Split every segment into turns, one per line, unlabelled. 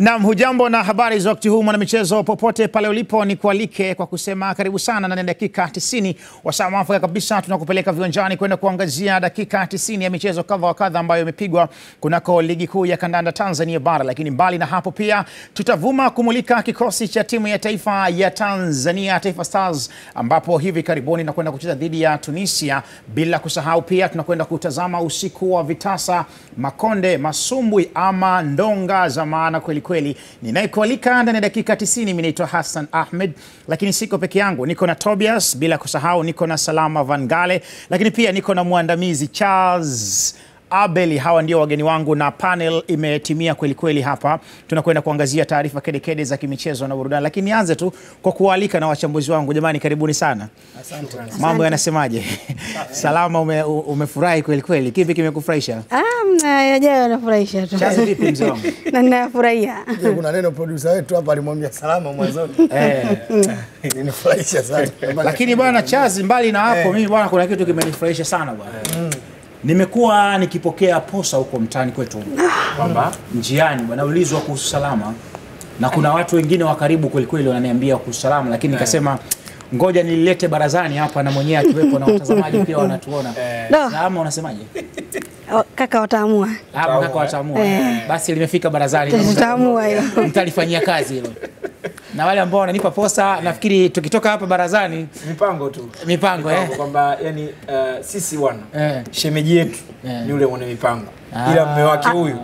Naam, hujambo na habari za wakati huu mwanamichezo, popote pale ulipo, ni kualike kwa kusema karibu sana ya dakika 90 wasaa mwafaka kabisa, tunakupeleka viwanjani kwenda kuangazia dakika 90 ya michezo kadha wa kadha ambayo imepigwa kunako ligi kuu ya kandanda Tanzania bara. Lakini mbali na hapo, pia tutavuma kumulika kikosi cha timu ya taifa ya Tanzania, Taifa Stars, ambapo hivi karibuni nakwenda kucheza dhidi ya Tunisia, bila kusahau pia tunakwenda kutazama usiku wa vitasa, makonde, masumbwi ama ndonga za maana kweli kweli. Ninayekualika ndani ya dakika 90, mimi naitwa Hassan Ahmed, lakini siko peke yangu, niko na Tobias, bila kusahau niko na Salama vangale lakini pia niko na mwandamizi Charles Abeli. Hawa ndio wageni wangu na panel imetimia kweli kweli. Hapa tunakwenda kuangazia taarifa kedekede za kimichezo na burudani, lakini nianze tu kwa kualika na wachambuzi wangu. Jamani, karibuni sana. Asante. Mambo yanasemaje? Salama, ume, umefurahi kweli kweli. Kipi kimekufurahisha?
Nafurahisha tu
Chazi, vipi mzee wangu?
na
nafurahia. Kuna neno producer wetu hapa alimwambia salama mwanzoni.
Eh,
sana.
lakini bwana Chazi, mbali na hapo, mimi bwana, kuna kitu kimenifurahisha sana bwana. Nimekuwa nikipokea posa huko mtaani kwetu kwamba njiani wanaulizwa kuhusu salama, na kuna watu wengine wa karibu kwelikweli wananiambia kuhusu salama, lakini nikasema ngoja nililete barazani hapa na mwenyewe akiwepo na watazamaji pia wanatuona.
No.
Salama, unasemaje?
Oh, Kaka wataamua,
Hapo kaka wataamua.
Eh.
Basi limefika barazani,
tutaamua hilo.
mtalifanyia kazi hilo. Na wale ambao wananipa posa, nafikiri tukitoka hapa barazani,
mipango tu
mipango eh,
kwamba yani uh, sisi wana
Eh.
shemeji yetu
Eh.
ni yule mwenye mipango
Ah.
ila mme wake huyu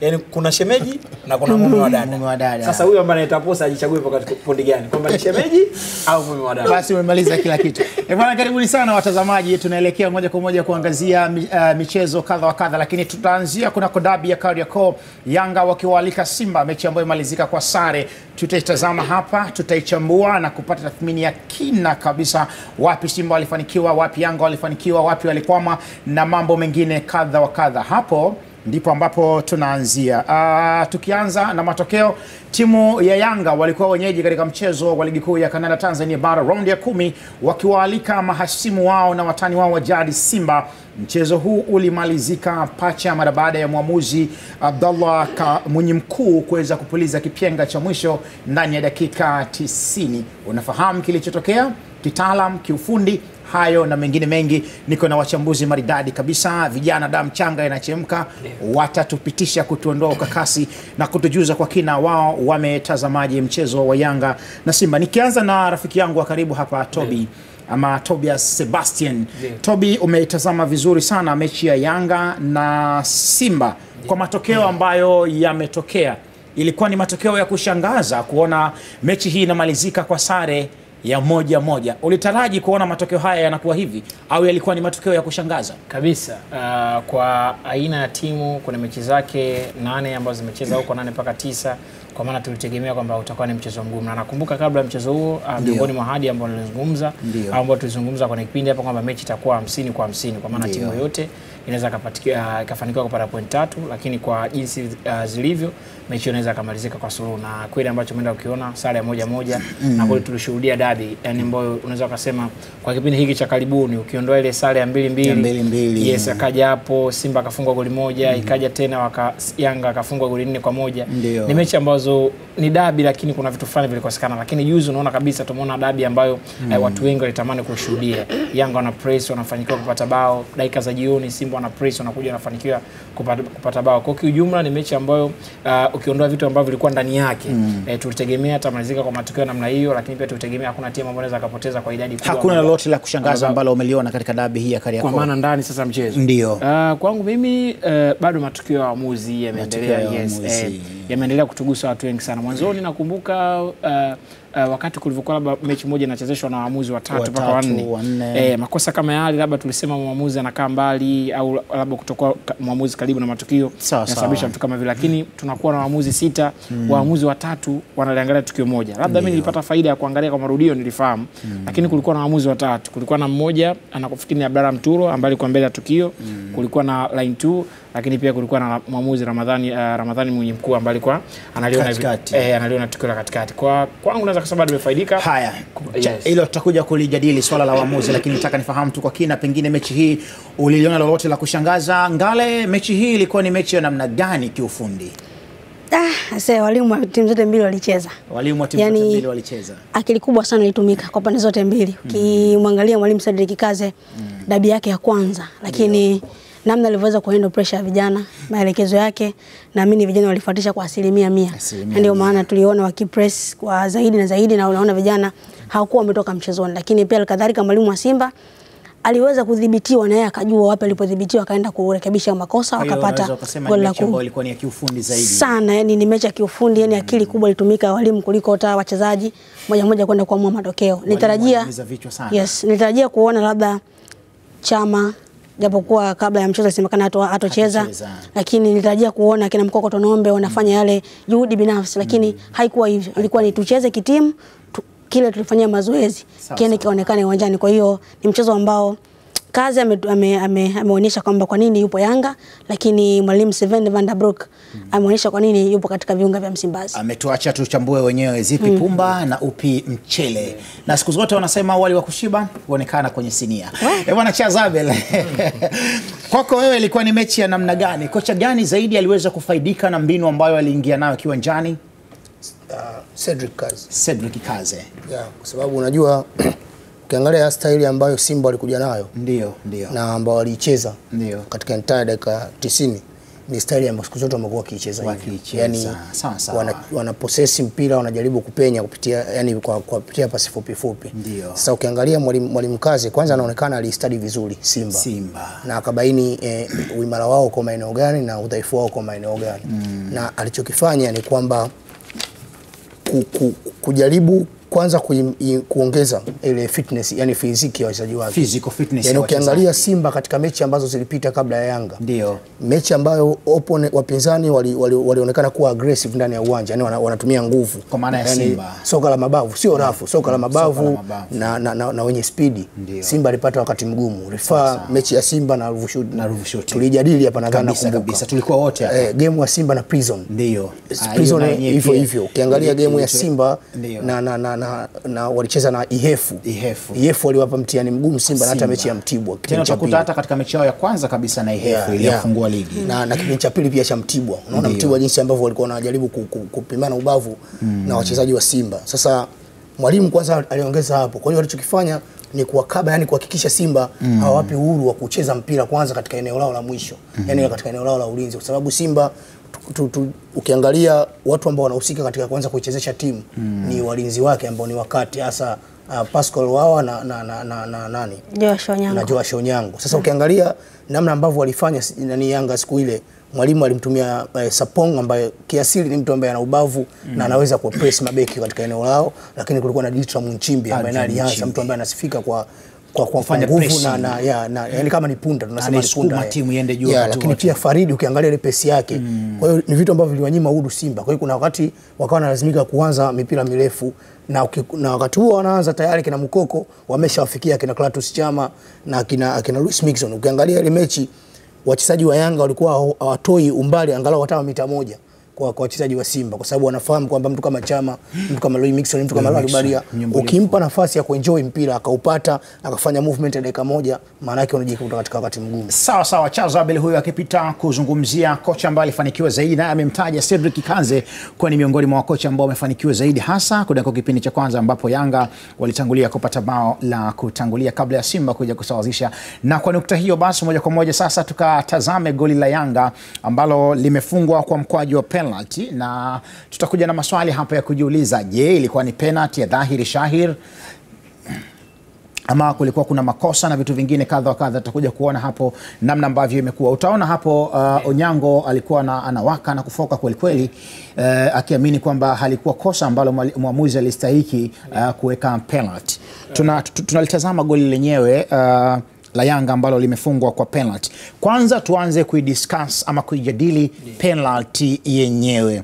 yani kuna shemeji na kuna mume wa dada
mume wa dada.
sasa huyu ambaye anaita posa ajichague kwa kundi gani kwamba ni shemeji au mume wa dada
Basi umemaliza kila kitu. Eh, bwana, karibuni sana watazamaji, tunaelekea moja kwa moja kuangazia uh, michezo kadha wa kadha, lakini tutaanzia kuna dabi ya Kariakoo, Yanga wakiwaalika Simba, mechi ambayo imalizika kwa sare. Tutaitazama hapa, tutaichambua na kupata tathmini ya kina kabisa, wapi Simba walifanikiwa, wapi Yanga walifanikiwa, wapi walikwama na mambo mengine kadha wa kadha. Hapo ndipo ambapo tunaanzia. Uh, tukianza na matokeo, timu ya Yanga walikuwa wenyeji katika mchezo wa ligi kuu ya Kanada Tanzania bara raundi ya kumi, wakiwaalika mahasimu wao na watani wao wa jadi Simba. Mchezo huu ulimalizika pacha mara baada ya mwamuzi Abdallah Mwinyi Mkuu kuweza kupuliza kipenga cha mwisho ndani ya dakika 90. Unafahamu kilichotokea kitaalam, kiufundi hayo na mengine mengi, niko na wachambuzi maridadi kabisa, vijana damu changa inachemka, watatupitisha kutuondoa ukakasi na kutujuza kwa kina wao wametazamaje mchezo wa Yanga na Simba. Nikianza na rafiki yangu wa karibu hapa Toby ama Tobias Sebastian. Toby, umeitazama vizuri sana mechi ya Yanga na Simba kwa matokeo ambayo yametokea. Ilikuwa ni matokeo ya kushangaza kuona mechi hii inamalizika kwa sare ya moja moja. Ulitaraji kuona matokeo haya yanakuwa hivi au yalikuwa ni matokeo ya kushangaza?
kabisa. Uh, kwa aina ya timu kuna mechi zake nane ambazo zimecheza huko nane mpaka tisa. Kwa maana tulitegemea kwamba utakuwa ni mchezo mgumu. Na nakumbuka kabla ya mchezo huo uh, miongoni mwa hadi ambao nilizungumza au ambao tulizungumza kwenye kipindi hapa kwamba mechi itakuwa hamsini kwa hamsini. Kwa maana timu yoyote inaweza ikapatikia- ikafanikiwa kupata point tatu lakini kwa jinsi uh, zilivyo mechi inaweza kamalizika kwa suluhu na kweli ambacho umeenda ukiona sare ya moja moja mm. na kweli tulishuhudia dabi yani ambayo unaweza ukasema kwa kipindi hiki cha karibuni ukiondoa ile sare ya mbili mbili
Ya mbili mbili.
yes akaja hapo Simba akafungwa goli moja mm. ikaja tena waka, Yanga akafungwa goli nne kwa moja
Ndiyo.
ni mechi ambazo ni dabi lakini kuna vitu fulani vilikosekana lakini juzi unaona kabisa tumeona dabi ambayo mm. eh, watu wengi walitamani kushuhudia Yanga wana press wanafanikiwa kupata bao dakika za jioni Simba wana press wanakuja wanafanikiwa kupata, kupata bao kwa kiujumla ni mechi ambayo uh, ukiondoa vitu ambavyo vilikuwa ndani yake mm. eh, tulitegemea tamalizika kwa matokeo ya namna hiyo lakini pia tulitegemea hakuna timu ambayo inaweza kapoteza kwa idadi kubwa
Hakuna lolote la kushangaza ambalo umeliona katika dabi hii ya
kwa maana ndani sasa mchezo
Ndio.
Uh, kwangu mimi uh, bado matukio ya waamuzi yameendelea yes, eh, yameendelea kutugusa watu wengi sana. Mwanzoni nakumbuka uh, uh, wakati kulivyokuwa labda mechi moja inachezeshwa na waamuzi watatu mpaka wanne.
e,
eh, makosa kama yale labda tulisema mwamuzi anakaa mbali au labda kutokuwa mwamuzi karibu na matukio inasababisha vitu kama vile, lakini tunakuwa na waamuzi sita waamuzi watatu wanaliangalia tukio moja. Labda mimi nilipata faida ya kuangalia kwa marudio, nilifahamu. Lakini kulikuwa na waamuzi watatu. Kulikuwa na mmoja anakufikiri ni Abdalla Mturo ambaye alikuwa mbele ya tukio, kulikuwa na line 2 lakini pia kulikuwa na mwamuzi Ramadhani uh, Ramadhani mwenye mkuu ambaye alikuwa analiona eh, analiona tukio la katikati. Kwa kwangu naweza kusema nimefaidika.
Haya, hilo
Yes.
tutakuja kulijadili swala la waamuzi, lakini nataka nifahamu tu kwa kina, pengine mechi hii uliliona lolote la kushangaza? Ngale, mechi hii ilikuwa ni mechi ya namna gani kiufundi?
Ah, ase walimu wa timu zote mbili walicheza.
Walimu wa timu
Yani-
zote mbili walicheza.
Akili kubwa sana ilitumika kwa pande zote mbili. Ukimwangalia mm. mwalimu Cedric Kaze mm. dabi yake ya kwanza, lakini namna alivyoweza kuhandle pressure ya vijana, maelekezo yake, naamini vijana walifuatisha kwa asilimia mia. Na Ndio maana tuliona wakipress kwa zaidi na zaidi, na unaona vijana hawakuwa wametoka mchezoni, lakini pia kadhalika mwalimu wa Simba aliweza kudhibitiwa na yeye akajua wapi alipodhibitiwa, akaenda kurekebisha makosa,
akapata
goli la
kuu. ilikuwa ni ya kiufundi zaidi.
sana yani ni mechi ya kiufundi yani akili kubwa ilitumika walimu kuliko hata wachezaji moja moja kwenda kuamua matokeo. Nitarajia yes, nitarajia kuona labda Chama japokuwa kabla ya mchezo semekana
atocheza
lakini nilitarajia kuona kina Mkoko Tonombe wanafanya mm. yale juhudi binafsi, lakini mm. haikuwa hivyo. Ilikuwa ni tucheze kitimu tu, kile tulifanyia mazoezi kiende kionekane uwanjani. Kwa hiyo ni mchezo ambao kazi ameonyesha ame, ame, ameonyesha kwamba kwa nini yupo Yanga, lakini mwalimu Sven van der Broek ameonyesha kwa nini yupo katika viunga vya Msimbazi.
ametuacha tuchambue wenyewe zipi mm. pumba na upi mchele, na siku zote wanasema wali wa kushiba huonekana kwenye sinia. Eh bwana Chazabel, kwako wewe ilikuwa ni mechi ya namna gani? Kocha gani zaidi aliweza kufaidika na mbinu ambayo aliingia nayo kiwanjani?
Uh, Cedric Kaze,
Cedric Kaze.
Yeah, kwa sababu unajua ukiangalia ya staili ambayo Simba walikuja nayo
Ndio, ndio.
na ambao waliicheza
Ndio.
katika entire dakika 90 ni staili ambayo siku zote wamekuwa wakiicheza hivyo.
Sawa, sawa.
wana, wana possess mpira wanajaribu kupenya kupitia yani kwa, kwa kupitia pasi fupi fupi.
Ndio.
Sasa ukiangalia mwalimu mwalimu Kazi kwanza anaonekana alistadi vizuri Simba.
Simba.
na akabaini eh, uimara wao kwa maeneo gani na udhaifu wao kwa maeneo gani mm. na alichokifanya ni kwamba ku, ku, kujaribu kwanza kuongeza ile fitness yani fiziki ya wachezaji wake.
Physical fitness
Yani ukiangalia. Simba katika mechi ambazo zilipita kabla ya Yanga
Ndio.
mechi ambayo opponent wapinzani walionekana wali, wali kuwa aggressive ndani ya uwanja yani wana, wanatumia nguvu
Kwa maana ya
yani,
Simba.
soka la mabavu sio rafu soka la mabavu,
mabavu.
Na, na, na, na wenye spidi. Simba alipata wakati mgumu rifaa mechi ya Simba na Ruvu Shoot.
Na Ruvu Shoot.
tulijadili hapa nadhani nakumbuka.
kabisa, tulikuwa wote hapa.
eh, game ya Simba na Prison
Ndio. Ah,
Prison
yenyewe
hivyo hivyo ukiangalia game ya Simba na, na, na, na, na walicheza na Ihefu
Ihefu.
Ihefu waliwapa mtihani mgumu Simba na hata mechi ya Mtibwa
Tena utakuta hata katika mechi yao ya kwanza kabisa na Ihefu
Yeah,
iliyofungua
yeah.
ligi.
na, na kipindi cha pili pia cha Mtibwa. Unaona Mtibwa jinsi ambavyo walikuwa wanajaribu ku- ku- kupimana ubavu mm. na wachezaji wa Simba. Sasa mwalimu kwanza aliongeza hapo. Kwa hiyo alichokifanya ni kuwakaba, yani kuhakikisha Simba mm. hawawapi uhuru wa kucheza mpira kwanza katika eneo lao la mwisho, mm. yani katika eneo lao la ulinzi, kwa sababu Simba tu, tu, ukiangalia watu ambao wanahusika katika kwanza kuichezesha timu mm. ni walinzi wake ambao ni wakati hasa uh, Pascal Wawa na, na, na, na, na nani
Josh
na. Joash Onyango. Sasa ukiangalia namna ambavyo walifanya nani Yanga siku ile, mwalimu alimtumia eh, Sapong ambaye kiasili ni mtu ambaye ana ubavu mm. na anaweza kupress mabeki katika eneo lao, lakini kulikuwa na Ditra Munchimbi ambaye naye alianza, mtu ambaye anasifika kwa kwa, kwa,
Kufanya
nguvu na, na, ya, na yani kama ni punda tunasema ni punda eh.
timu iende juu
yeah, lakini pia Faridi ukiangalia ile pesi yake mm. kwa hiyo ni vitu ambavyo viliwanyima uhuru Simba. Kwa hiyo kuna wakati wakawa wanalazimika kuanza mipira mirefu na, uki, na wakati huo wanaanza tayari kina Mukoko wameshawafikia kina Clatous Chama na kina, kina Luis Mixon. Ukiangalia ile mechi wachezaji wa Yanga walikuwa haw- hawatoi umbali angalau hata mita moja kwa kwa wachezaji wa Simba kwa sababu wanafahamu kwamba mtu kama Chama, mtu kama Louis Mixon, mtu kama
Luis
Lali Baria ukimpa nafasi ya kuenjoy mpira akaupata akafanya movement ya dakika moja, maana yake unajikuta katika wakati mgumu.
Sawa sawa, Charles Abel huyo akipita kuzungumzia kocha ambaye alifanikiwa zaidi, naye amemtaja Cedric Kanze kuwa ni miongoni mwa kocha ambao wamefanikiwa zaidi, hasa kunako kipindi cha kwanza ambapo Yanga walitangulia kupata bao la kutangulia kabla ya Simba kuja kusawazisha. Na kwa nukta hiyo basi, moja kwa moja sasa tukatazame goli la Yanga ambalo limefungwa kwa mkwaju wa penalty, na tutakuja na maswali hapa ya kujiuliza, je, ilikuwa ni penalty ya dhahiri shahir ama kulikuwa kuna makosa na vitu vingine kadha wa kadha. Tutakuja kuona hapo namna ambavyo imekuwa. Utaona hapo uh, Onyango alikuwa na, anawaka na kufoka kwelikweli uh, akiamini kwamba halikuwa kosa ambalo mwamuzi alistahiki uh, kuweka penalty. Tuna, tunalitazama goli lenyewe uh, la Yanga ambalo limefungwa kwa penalty. Kwanza tuanze kuidiscuss ama kuijadili penalty yenyewe.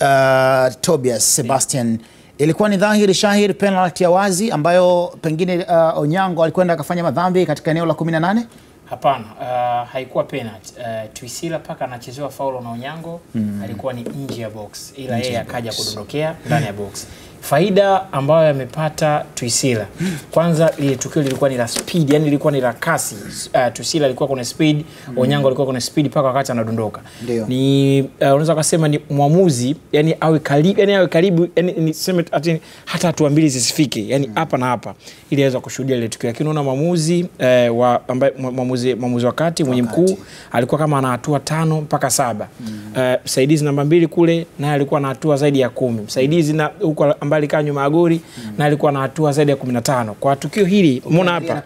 Uh, Tobias Sebastian ilikuwa ni dhahiri shahiri penalty ya wazi ambayo pengine uh, Onyango alikwenda akafanya madhambi katika eneo la 18.
Hapana, uh, haikuwa penalty. Uh, Twisila paka anachezewa faulo na Onyango mm. alikuwa ni nje ya box, ila yeye akaja kudondokea ndani ya box. Faida ambayo yamepata Twisila, kwanza lile tukio lilikuwa ni la speed, yani lilikuwa ni la kasi. Uh, Twisila alikuwa kuna speed, mm. Onyango alikuwa kuna speed mpaka wakati anadondoka. Ni uh, unaweza kusema ni mwamuzi, yani awe karibu, yani awe karibu, yani niseme ati hata hatua mbili zisifike, yani hapa mm. na hapa, ili aweza kushuhudia lile tukio. Lakini unaona mwamuzi eh, wa ambaye mwamuzi mwamuzi wakati mwenye mkuu alikuwa kama ana hatua tano mpaka saba. Mm. Uh, msaidizi namba mbili kule naye alikuwa na hatua zaidi ya kumi. Msaidizi na huko ambaye alikaa nyuma ya goli na alikuwa na hatua zaidi ya 15. Kwa tukio hili muona hapa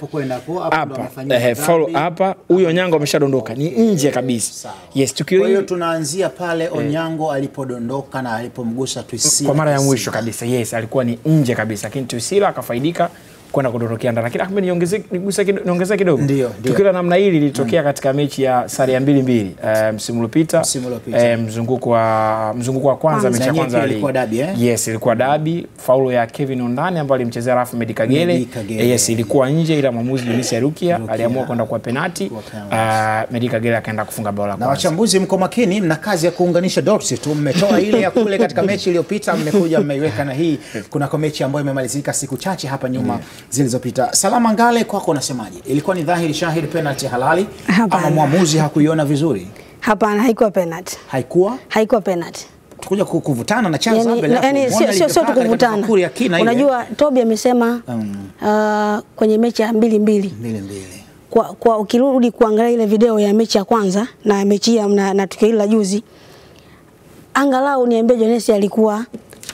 hapa
follow
eh, foul hapa, huyo Onyango ameshadondoka, ni nje kabisa.
Sawa.
Yes, tukio hili
tunaanzia pale Onyango alipodondoka na alipomgusa Twisila
kwa mara ya mwisho kabisa, yes, alikuwa ni nje kabisa, lakini Twisila akafaidika kwenda kudondokea ndani. Lakini Ahmed, niongezee kidogo. Tukio la namna hili lilitokea katika mechi ya sare ya mbili mbili e, msimu uliopita e, mzunguko wa mzunguko wa kwanza, mechi ya kwanza
ilikuwa dabi, eh?
Yes, ilikuwa dabi. Faulo ya Kevin Ondani ambayo alimchezea Rafa Medi Kagere.
Kagere.
Yes, ilikuwa nje, ila mwamuzi Dennis Rukia aliamua kwenda kwa penati. Ahmed Kagere akaenda kufunga bao la kwanza.
na wachambuzi mko makini, mna kazi ya kuunganisha dots tu. Mmetoa ile ya kule katika mechi iliyopita, mmekuja mmeiweka na hii kunako mechi ambayo imemalizika siku chache hapa nyuma zilizopita. Salama Ngale, kwako unasemaje? Ilikuwa ni dhahiri shahiri penalty halali
Habana.
ama mwamuzi hakuiona vizuri?
Hapana, haikuwa penalty,
Haikuwa
haikuwa penalty.
tukuja ku- kuvutana na Charles
Yani, yani, sio sio sio tukuvutana. Unajua Tobi amesema uh, kwenye mechi ya mbili mbili
mbili mbili.
kwa, kwa ukirudi kuangalia ile video ya mechi ya kwanza na mechi ya na, na tukio la juzi, angalau niambie Jonesi alikuwa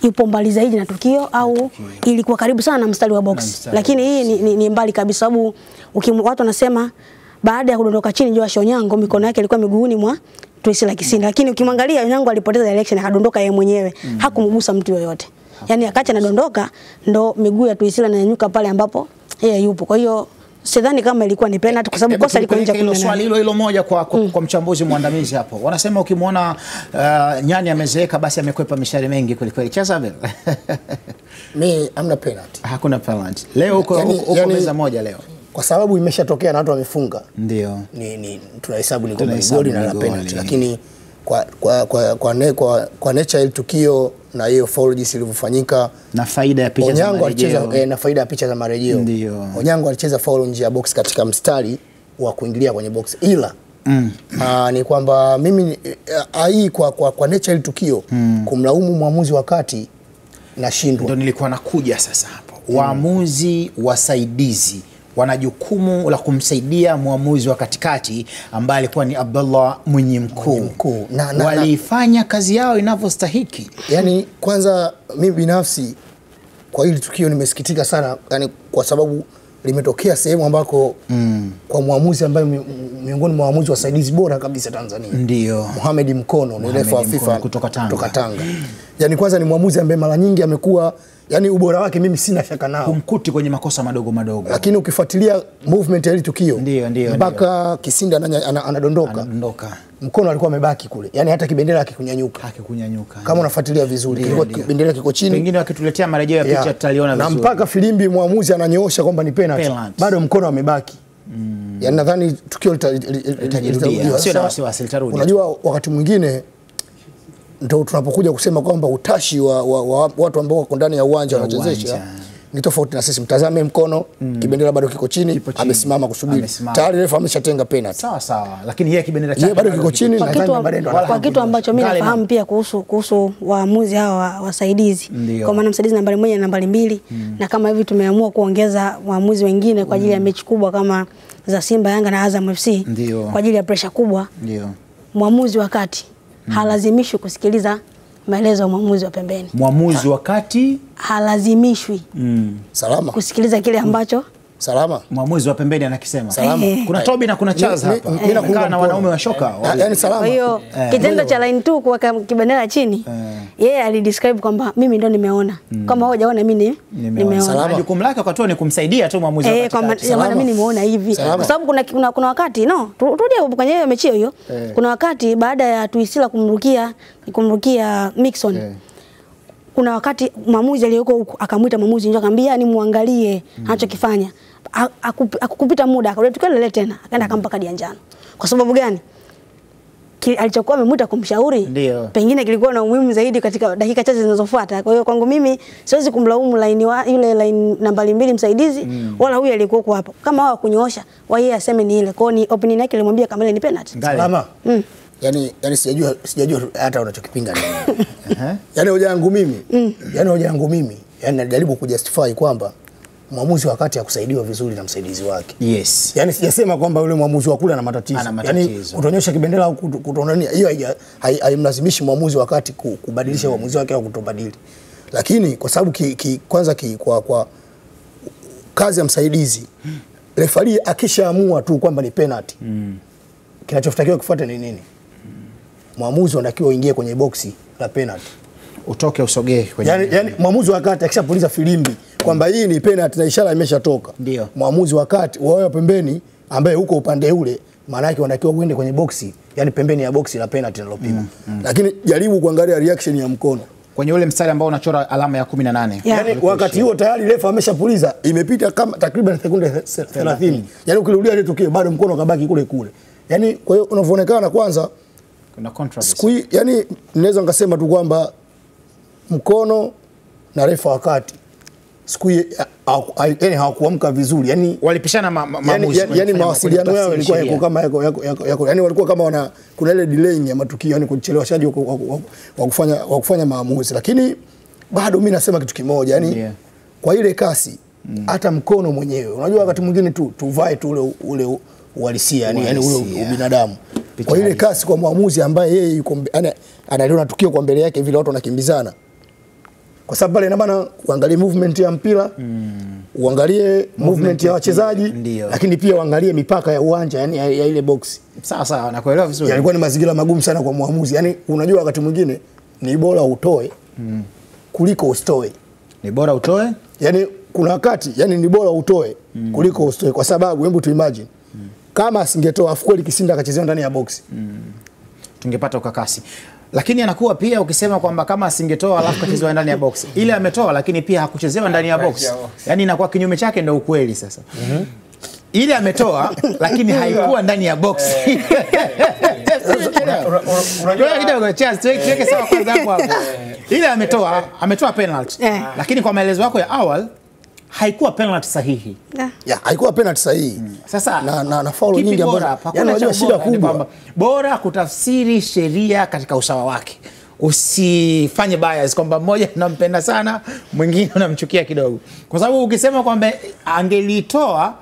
yupo mbali zaidi na tukio au ilikuwa karibu sana na mstari wa box, lakini hii ni, ni, ni mbali kabisa, sababu watu wanasema baada ya kudondoka chini Joash Onyango mikono yake ilikuwa miguuni mwa Twisila Kisinda, lakini ukimwangalia Onyango alipoteza election akadondoka yeye mwenyewe. Hakumgusa mtu yoyote, yani akacha anadondoka ndo miguu ya Twisila inanyanyuka pale ambapo yeye yupo. Kwa hiyo sidhani kama ilikuwa ni penalty kwa sababu kosa liko nje ya
hilo swali hilo hilo moja kwa, kwa, mm. kwa mchambuzi mwandamizi hapo. Wanasema ukimwona uh, nyani amezeeka basi amekwepa mishari mengi kweli kweli. Cheza vile.
mi amna penalty
Hakuna penalty. Leo uko
Yani-
uko- uko
yani-
meza moja leo.
kwa sababu imeshatokea na watu wamefunga
Ndio.
ni, ni tunahesabu ni kwamba ni goli na la penalty, lakini kwa kwa kwa kwa, ne, kwa, kwa nature ile tukio na hiyo foul jinsi ilivyofanyika
Na faida ya picha za
marejeo alicheza eh, na faida ya picha za marejeo.
Ndio.
Onyango alicheza foul nje ya box katika mstari wa kuingilia kwenye box ila mm. Aa, ni kwamba mimi ai hii kwa, kwa, kwa nature ile tukio mm. kumlaumu mwamuzi wa kati nashindwa
Ndio nilikuwa nakuja sasa hapo. Waamuzi wasaidizi wana jukumu la kumsaidia mwamuzi wa katikati ambaye alikuwa ni Abdullah Mwinyi Mkuu. Waliifanya kazi yao inavyostahiki.
yani kwanza mimi binafsi kwa hili tukio nimesikitika sana yani kwa sababu limetokea sehemu ambako mm. kwa mwamuzi ambaye miongoni mwa waamuzi wasaidizi bora kabisa Tanzania
Ndio.
Mohamed Mkono ni refa wa FIFA
kutoka Tanga.
kutoka Tanga. Yani kwanza ni mwamuzi ambaye mara nyingi amekuwa yani ubora wake mimi sina shaka nao,
Kumkuti kwenye makosa madogo madogo.
lakini ukifuatilia movement ya ile tukio
Ndio, ndio,
mpaka kisinda anadondoka
Anadondoka.
Mkono alikuwa amebaki kule, yani hata kibendera akikunyanyuka.
Akikunyanyuka,
kama unafuatilia vizuri,
ilikuwa
kibendera kiko chini.
Pengine wakituletea marejeo ya picha tutaliona vizuri, na
mpaka filimbi mwamuzi ananyoosha kwamba ni penalty, bado mkono amebaki. Mm. yani nadhani tukio lita- li- li- li-
Litajirudia. Sio na wasiwasi, litarudi.
Unajua wakati mwingine ndo tunapokuja kusema kwamba utashi wa, wa, wa watu ambao wako ndani ya uwanja wanachezesha ni tofauti na sisi. Mtazame mkono mm. kibendera bado kiko chini,
chini.
amesimama kusubiri, tayari refa ameshatenga penalty,
Sawa sawa, lakini yeye kibendera
chake bado kiko chini,
kwa kitu,
namba
kwa kitu ambacho
mimi
nafahamu pia kuhusu kuhusu waamuzi hawa wa- wasaidizi kwa maana msaidizi nambari moja na nambari mbili. Na kama hivi tumeamua kuongeza waamuzi wengine kwa ajili ya mechi kubwa kama za Simba, Yanga na Azam FC kwa ajili ya presha kubwa,
Ndio.
mwamuzi wa halazimishwi kusikiliza maelezo ya mwamuzi wa pembeni,
Mwamuzi wakati
halazimishwi mm.
salama.
kusikiliza kile ambacho
salama.
mwamuzi wa pembeni anakisema.
Salama.
Eh.
Kuna Tobi na kuna Charles hapa.
mi nakuunga
na wanaume wa shoka.
Ah, yani salama.
Kwa hiyo
Eh.
kitendo cha line 2 kuweka kibendera chini, yeye alidescribe kwamba mimi ndo nimeona, kama wewe hujaona mimi ni- nimeona.
Jukumu lake kwa tu ni kumsaidia tu mwamuzi wa
Eh,
katikati.
Salama.
mimi nimeona hivi
Salama.
kwa sababu kuna, kuna, kuna wakati no turudi kwenye hiyo mechi hiyo kuna wakati baada ya Tuisila kumrukia kumrukia Mixon kuna wakati mwamuzi aliyoko huku akamwita mwamuzi nje akamwambia ni muangalie anachokifanya A- akup- akukupita muda akarudi tukio lile tena akaenda akampa kadi ya njano kwa sababu gani alichokuwa amemwita kumshauri
Ndiyo.
pengine kilikuwa na umuhimu zaidi katika dakika chache zinazofuata. Kwa hiyo kwangu mimi siwezi kumlaumu laini wa yule line nambari mbili msaidizi mm. wala huyu aliyekuwa kwa hapo. Kama wao kunyoosha, wa yeye aseme ni ile. Kwa hiyo ni opinion yake ilimwambia kama ile ni penalty.
Salama.
Salama. Yani, yani sijajua sijajua hata unachokipinga nini. Yani hoja yangu mimi yani hoja yangu mimi yani najaribu kujustify kwamba mwamuzi wakati ya kusaidiwa vizuri na msaidizi wake
Yes.
Yaani sijasema kwamba yule mwamuzi wa kule ana matatizo,
Ana
yani
Yaani
kutonyosha kibendera au kutonania hiyo haimlazimishi hai- haimlazimishi mwamuzi wakati ku- kubadilisha uamuzi wake au kutobadili, lakini kwa sababu ki, ki, kwanza ki, kwa, kwa kazi ya msaidizi mm. refari akishaamua tu kwamba ni penalty mm. kinachotakiwa kufuata ni nini? Mwamuzi anatakiwa uingie kwenye boksi la penalty.
Utoke usogee kwenye
Yani, yani mwamuzi wa kati akishapuliza filimbi kwamba hii ni penalty na ishara imeshatoka,
Ndio.
mwamuzi wa kati wao pembeni, ambaye huko upande ule, maana yake wanatakiwa uende kwenye boksi, yani pembeni ya boksi la penalty linalopigwa. Lakini jaribu kuangalia reaction ya mkono
kwenye ule mstari ambao unachora alama ya 18.
Yeah.
yani wakati huo tayari refa ameshapuliza, imepita kama takriban sekunde 30. Yani ukirudia ile tukio bado mkono kabaki kule kule. Yani kwa hiyo unavyoonekana kwanza
Kuna controversy.
siku hii yani naweza nikasema tu kwamba mkono na refa wakati siku hii yani hawakuamka vizuri yani
walipishana ma, ma,
yani,
maamuzi
yani, yani mawasiliano yao yalikuwa yako kama yako, yako, yako, yako yani walikuwa kama wana kuna ile delay ya matukio yani kucheleweshaji wa, kufanya wa kufanya maamuzi, lakini bado mi nasema kitu kimoja yani
Yeah.
kwa ile kasi hata mkono mwenyewe unajua wakati mwingine tu tuvae tu ule ule uhalisia yani, yani ule ubinadamu kwa ile kasi kwa mwamuzi ambaye yeye yuko yani analiona tukio kwa mbele yake vile watu wanakimbizana. Kwa sababu pale ina maana uangalie movement ya mpira mm. uangalie movement movement ya wachezaji lakini pia uangalie mipaka ya uwanja yani ya, ya ile box.
Sawa sawa nakuelewa vizuri.
Yalikuwa ni mazingira magumu sana kwa mwamuzi. Yani unajua wakati mwingine ni bora utoe mm. kuliko usitoe.
Ni bora utoe?
Yani kuna wakati yani ni bora utoe mm. kuliko usitoe. Kwa sababu hebu tu imagine kama asingetoa afu kweli Kisinda akachezewa ndani ya box.
Tungepata ukakasi. Lakini anakuwa pia ukisema kwamba kama asingetoa alafu kachezewa ndani ya box. Ile ametoa lakini pia hakuchezewa ndani ya box. Yani inakuwa kinyume chake ndio ukweli sasa. Ile ametoa lakini haikuwa ndani ya box. Ile ametoa ametoa penalty.
Eh.
lakini kwa maelezo yako ya awali haikuwa penalty sahihi.
Yeah.
ya haikuwa penalty sahihi.
Sasa
na, na, na
faulu
nyingi ambazo
bora? Hapa?
yani
Hakuna cha
shida
bora,
kubwa.
bora kutafsiri sheria katika usawa wake. Usifanye bias kwamba mmoja unampenda sana mwingine unamchukia kidogo. Kwa sababu ukisema kwamba angelitoa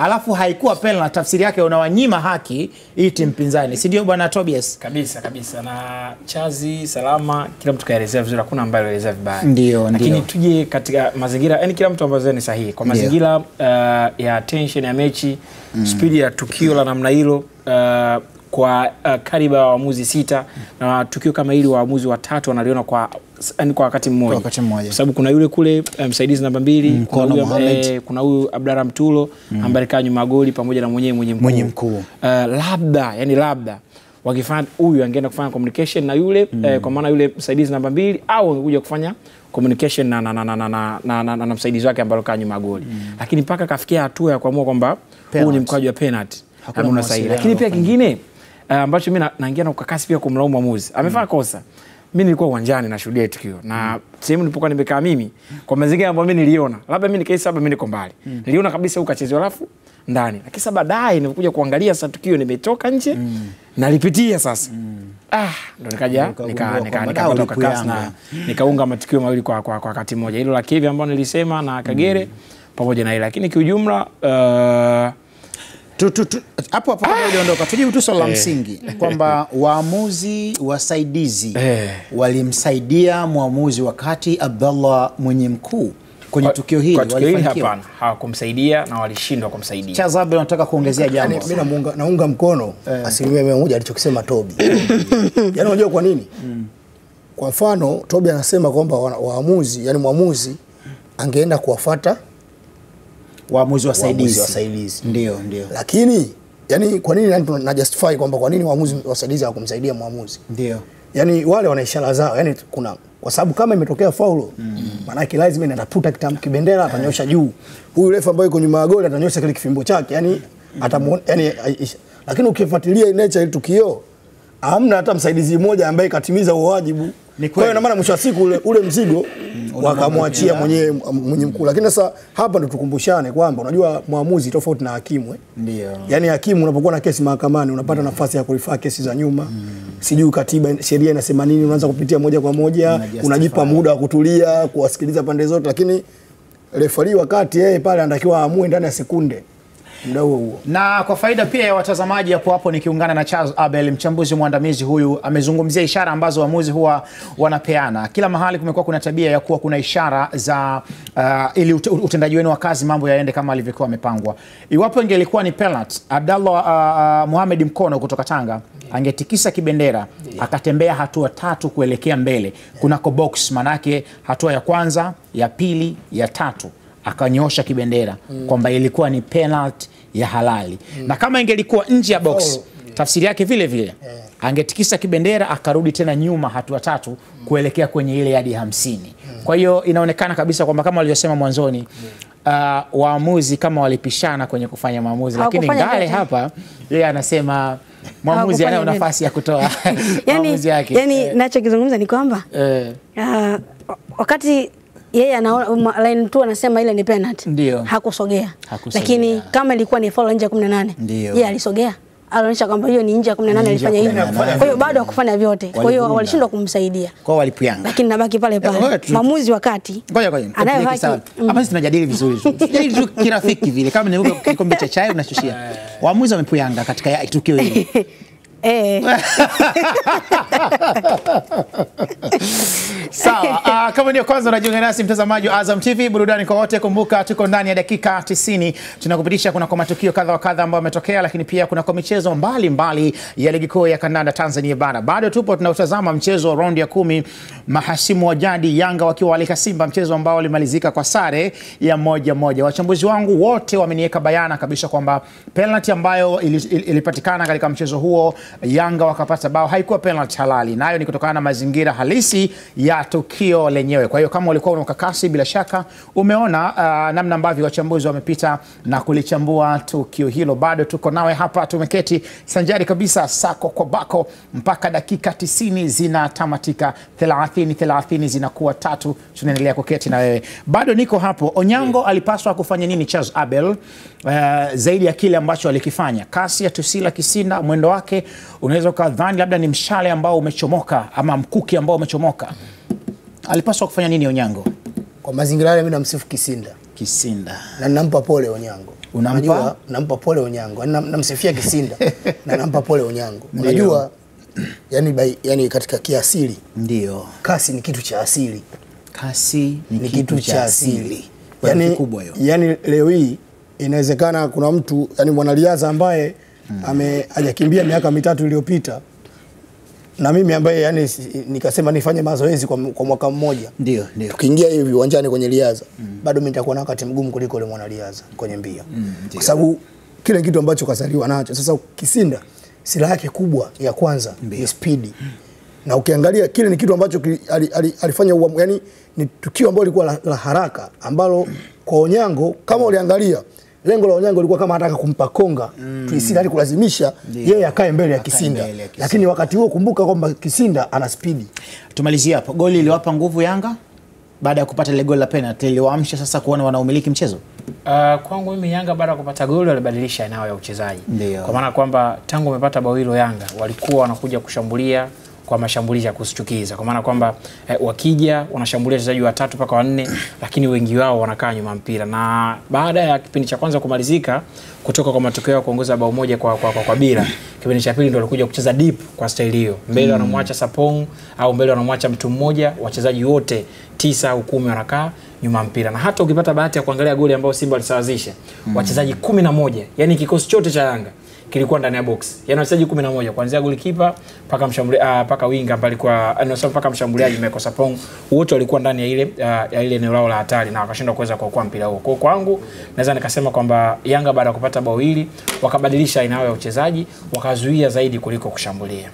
alafu haikuwa penalty tafsiri yake unawanyima haki hii timu pinzani. Si ndio bwana Tobias?
Kabisa kabisa. Na chazi salama kila mtu kaelezea vizuri hakuna ambaye alielezea vibaya.
Ndio,
lakini
ndio.
tuje katika mazingira yani kila mtu ambaye ni sahihi. Kwa mazingira uh, ya tension ya mechi mm. spidi ya tukio la namna hilo uh, kwa uh, kariba ya waamuzi sita na tukio kama hili waamuzi watatu wanaliona kwa yani kwa wakati mmoja.
Kwa wakati mmoja.
kwa sababu kuna yule kule uh, msaidizi namba mbili kuna huyu, eh, kuna huyu Abdara Mtulo mm. ambaye alikaa nyuma goli pamoja na mwenyewe mwenye mkuu,
Mwenye mkuu.
uh, labda yani labda wakifanya huyu angeenda kufanya communication na yule mm. eh, kwa maana yule msaidizi namba mbili au angekuja kufanya communication na, na, na, na, na, na, na, na, na, na msaidizi wake ambaye alikaa nyuma goli. Mm. lakini mpaka kafikia hatua ya kuamua kwamba huu ni mkwaju wa penalty.
Hakuna
sahihi. lakini pia kingine uh, ambacho mi mimi naingia na ukakasi pia kumlaumu mwamuzi. Amefanya kosa mi nilikuwa uwanjani nashuhudia tukio na sehemu nilipokuwa nimekaa mimi kwa mazingira ambayo mi niliona labda mi nikaisi labda mi niko mbali mm. niliona kabisa ukachezewa alafu ndani lakini sasa baadaye nilikuja kuangalia sasa tukio nimetoka nje mm. nalipitia sasa mm. ah ndo nikaja
nikaunga
nika- nika-
nika,
nika matukio mawili kwa, kwa, kwa wakati mmoja hilo la Kivi ambao nilisema na Kagere mm. pamoja na ile lakini kiujumla uh,
hapo hapo kabla hujaondoka tujibu tu swala la msingi kwamba waamuzi wasaidizi
Eh.
walimsaidia mwamuzi wakati Abdallah mwenye mkuu kwenye tukio hili walifanikiwa.
hawakumsaidia na walishindwa kumsaidia
Chazabe nataka kuongezea jambo
Mimi namuunga, naunga mkono asilimia mia moja alichokisema Tobi. yani unajua kwa nini? Kwa mfano Tobi anasema kwamba waamuzi, yani mwamuzi angeenda kuwafata
waamuzi wasaidizi
wasaidizi,
ndio ndio.
Lakini yani kwa nini na justify kwamba kwa nini waamuzi wasaidizi hawakumsaidia mwamuzi?
ndio.
Yani wale wana ishara zao yani kuna kwa sababu kama imetokea faulo maanake lazima ataputa kibendera atanyosha juu. Huyu refa ambaye yuko nyuma ya goli atanyosha kile kifimbo chake yani atamuona yani lakini ukifuatilia nature ile tukio hamna hata msaidizi mmoja ambaye katimiza uwajibu. wajibu. Kwa hiyo maana mwisho wa siku ule, ule mzigo wakamwachia mwenyewe mwenye mkuu. Lakini sasa hapa ndo tukumbushane kwamba unajua mwamuzi tofauti na hakimu eh?
Ndio.
Yaani hakimu unapokuwa na kesi mahakamani unapata nafasi ya kurifaa kesi za nyuma Mm. sijui katiba sheria inasema nini, unaanza kupitia moja kwa moja, unajipa muda wa kutulia, kuwasikiliza pande zote, lakini refari wakati yeye pale anatakiwa aamue ndani ya sekunde muda huo huo.
Na kwa faida pia ya watazamaji hapo hapo, nikiungana na Charles Abel, mchambuzi mwandamizi huyu, amezungumzia ishara ambazo waamuzi huwa wanapeana. Kila mahali kumekuwa kuna tabia ya kuwa kuna ishara za uh, ili ut utendaji wenu wa kazi mambo yaende kama alivyokuwa amepangwa. Iwapo ingelikuwa ni penalty, Abdallah uh, uh, Mohamed Mkono kutoka Tanga angetikisa kibendera akatembea hatua tatu kuelekea mbele kunako box, manake hatua ya kwanza, ya pili, ya tatu akanyosha kibendera mm. kwamba ilikuwa ni penalty ya halali mm. na kama ingelikuwa nje ya box tafsiri yake vile vile yeah. angetikisa kibendera akarudi tena nyuma hatua tatu mm. kuelekea kwenye ile yadi hamsini mm. kwa hiyo inaonekana kabisa kwamba kama walivyosema mwanzoni uh, waamuzi kama walipishana kwenye kufanya maamuzi lakini Ngale hapa yeye anasema mwamuzi anayo nafasi ya kutoa
yani,
maamuzi yake
yani eh, nachokizungumza ni kwamba
Eh,
uh, wakati yeye anaona line tu anasema ile ni penalty.
Ndio.
Hakusogea.
Hakusogea.
Lakini kama ilikuwa ni foul nje ya 18.
Ndio.
Yeye alisogea. Alionyesha kwamba hiyo ni nje ya 18
Nje
alifanya hivyo. Kwa hiyo bado hakufanya vyote. Kwa hiyo walishindwa kumsaidia.
Kwa walipuyanga
Lakini nabaki pale pale. Maamuzi wakati
Ngoja ngoja.
anayo haki. Mm.
Hapa sisi tunajadili vizuri tu. Tunajadili tu kirafiki vile kama ni kikombe cha chai unashushia. Waamuzi wamepuyanga katika tukio hili.
Eh,
Sawa, uh, kama ndio kwanza unajiunga nasi mtazamaji wa Azam TV, burudani kwa wote. Kumbuka tuko ndani ya dakika 90 tunakupitisha kuna kwa matukio kadha wa kadha ambayo yametokea, lakini pia kuna kwa michezo mbalimbali ya ligi kuu ya kandanda Tanzania bara. Bado tupo tunautazama mchezo wa raundi ya kumi, mahasimu wa jadi Yanga wakiwa walika Simba, mchezo ambao ulimalizika kwa sare ya moja moja. Wachambuzi wangu wote wameniweka bayana kabisa kwamba penalty ambayo ili- ili- ilipatikana katika mchezo huo Yanga wakapata bao haikuwa penalty halali, nayo ni kutokana na mazingira halisi ya tukio lenyewe. Kwa hiyo kama ulikuwa una ukakasi, bila shaka umeona uh, namna ambavyo wachambuzi wamepita na kulichambua tukio hilo. Bado tuko nawe hapa, tumeketi sanjari kabisa, sako kwa bako mpaka dakika 90 zinatamatika, 30 30 zinakuwa tatu, tunaendelea kuketi na wewe. Bado niko hapo. Onyango alipaswa kufanya nini Charles Abel uh, zaidi ya kile ambacho alikifanya? Kasi ya Tusila Kisinda, mwendo wake unaweza ukadhani labda ni mshale ambao umechomoka ama mkuki ambao umechomoka. Alipaswa kufanya nini Onyango?
Kwa mazingira yale mi namsifu Kisinda
Kisinda
na nampa pole Onyango.
Unampa?
Unajua, nampa pole Onyango. Nam- namsifia Kisinda na nampa pole Onyango. Unajua yani, by, yani katika kiasili
ndio
kasi ni kitu cha asili.
kasi ni,
ni kitu cha asili.
Yani,
yani leo hii inawezekana kuna mtu yani mwanariadha ambaye ame hajakimbia miaka mitatu iliyopita. Na mimi ambaye yani nikasema nifanye mazoezi kwa, kwa mwaka mmoja.
Ndio ndio.
Tukiingia hivi uwanjani kwenye riadha mm. bado mimi nitakuwa na wakati mgumu kuliko yule mwanariadha kwenye mbio. Kwa sababu kile kitu ambacho kasaliwa nacho. Sasa Kisinda silaha yake kubwa ya kwanza ni spidi na ukiangalia kile ni kitu ambacho ki, ali, ali, alifanya uamu, yani ni tukio ambalo lilikuwa la, la haraka ambalo kwa Onyango kama uliangalia lengo la Onyango lilikuwa kama anataka kumpa konga. Mm. Kisinda ili kulazimisha yeye akae mbele ya
Akae
Kisinda,
mbele ya Kisinda.
lakini wakati huo kumbuka kwamba Kisinda ana spidi.
Tumalizie hapo. Goli iliwapa nguvu Yanga baada ya kupata ile goli la penalty. Iliwaamsha sasa kuona wanaumiliki mchezo?
Uh, kwangu mimi Yanga baada ya kupata goli walibadilisha eneo ya uchezaji, kwa maana kwamba tangu wamepata bao hilo Yanga walikuwa wanakuja kushambulia kwa mashambulizi ya kushtukiza, kwa maana kwamba eh, wakija wanashambulia wachezaji watatu mpaka wanne, lakini wengi wao wanakaa nyuma mpira, na baada ya kipindi cha kwanza kumalizika kutoka kwa matokeo ya kuongoza bao moja kwa, kwa, kwa, kwa bila, kipindi cha pili ndio walikuja kucheza deep kwa staili hiyo, mbele wanamwacha Sapong au mbele wanamwacha mtu mmoja, wachezaji wote tisa au kumi wanakaa nyuma mpira, na hata ukipata bahati ya kuangalia goli ambayo Simba walisawazisha wachezaji kumi na moja yani kikosi chote cha Yanga kilikuwa ndani ya box, Yaani wachezaji 11 kuanzia golikipa mpaka mshambuliaji uh, mpaka winga ambaye alikuwa anasema uh, mpaka mshambuliaji Michael Sapong, wote walikuwa ndani ya ile uh, ya ile eneo lao la hatari na wakashindwa kuweza kuokoa mpira huo. Kwa kwangu naweza nikasema kwamba Yanga baada ya kupata bao hili wakabadilisha aina ya uchezaji, wakazuia zaidi kuliko kushambulia.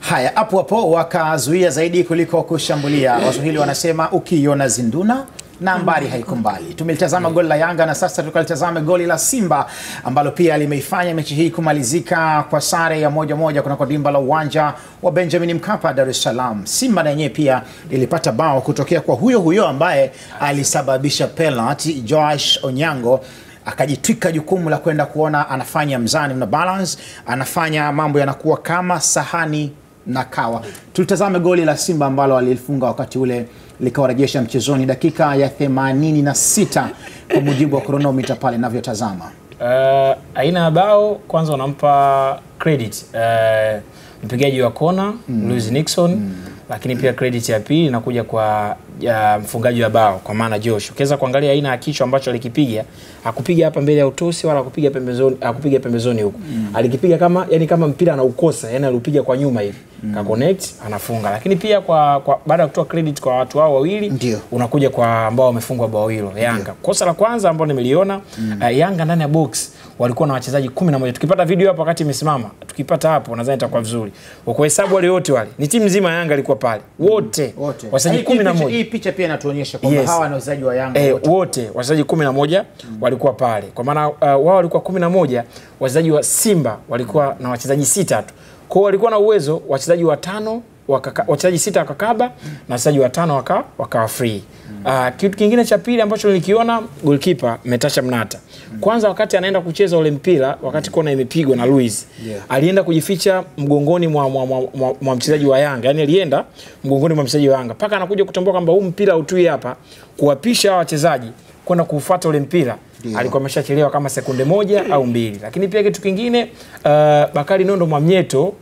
haya hapo hapo wakazuia zaidi kuliko kushambulia waswahili wanasema ukiona zinduna nambari haiko mbali. Tumelitazama goli la Yanga na sasa tukalitazame goli la Simba ambalo pia limeifanya mechi hii kumalizika kwa sare ya moja moja kunako dimba la uwanja wa Benjamin Mkapa, Dar es Salaam. Simba na yenyewe pia ilipata bao kutokea kwa huyo huyo ambaye alisababisha penalty, Joash Onyango akajitwika jukumu la kwenda kuona anafanya mzani na balance, anafanya mambo yanakuwa kama sahani na kawa. Tulitazame goli la Simba ambalo alifunga wakati ule likawarejesha mchezoni dakika ya 86 kwa mujibu wa kronomita pale inavyotazama.
Uh, aina ya bao kwanza unampa credit uh, mpigaji wa kona mm. Louis Nixon mm. lakini pia credit ya pili inakuja kwa ya mfungaji wa bao kwa maana Josh. Ukiweza kuangalia aina ya kichwa ambacho alikipiga, hakupiga hapa mbele ya utosi wala hakupiga pembezoni, hakupiga pembezoni huko. Mm. Alikipiga kama yani kama mpira anaukosa, yani aliupiga kwa nyuma hivi. Mm. Ka connect anafunga. Lakini pia kwa, kwa baada ya kutoa credit kwa watu hao wawili unakuja kwa ambao wamefungwa bao hilo Yanga. Ndiyo. Kosa la kwanza ambalo nimeliona mm. uh, Yanga ndani ya box walikuwa na wachezaji kumi na moja. Tukipata video hapo wakati imesimama, tukipata hapo nadhani itakuwa vizuri. Kwa hesabu wale wote wale, ni timu nzima Yanga ilikuwa pale. Wote.
Wote.
Wachezaji
Hii
kumi na
picha- pia inatuonyesha kwamba
Yes.
hawa ni wachezaji wa Yanga
e,
wote.
wachezaji kumi na moja walikuwa pale kwa maana uh, wao walikuwa kumi na moja wachezaji wa Simba walikuwa na wachezaji sita tu kwa walikuwa na uwezo wachezaji watano wakaka- wachezaji sita wakakaba na wachezaji watano waka, wakawa free. Uh, kitu kingine cha pili ambacho nilikiona goalkeeper Metasha Mnata. Kwanza wakati anaenda kucheza ule mpira wakati kona imepigwa na Luis
Yeah.
alienda kujificha mgongoni mwa, mwa, mwa, mwa, mwa mchezaji wa Yanga. Yaani alienda mgongoni mwa mchezaji wa Yanga. Paka anakuja kutambua kwamba huu mpira utui hapa kuwapisha hawa wachezaji kwenda kufuata ule mpira Yeah. alikuwa ameshachelewa kama sekunde moja au mbili. Lakini pia kitu kingine uh, Bakari Nondo Mwamnyeto uh,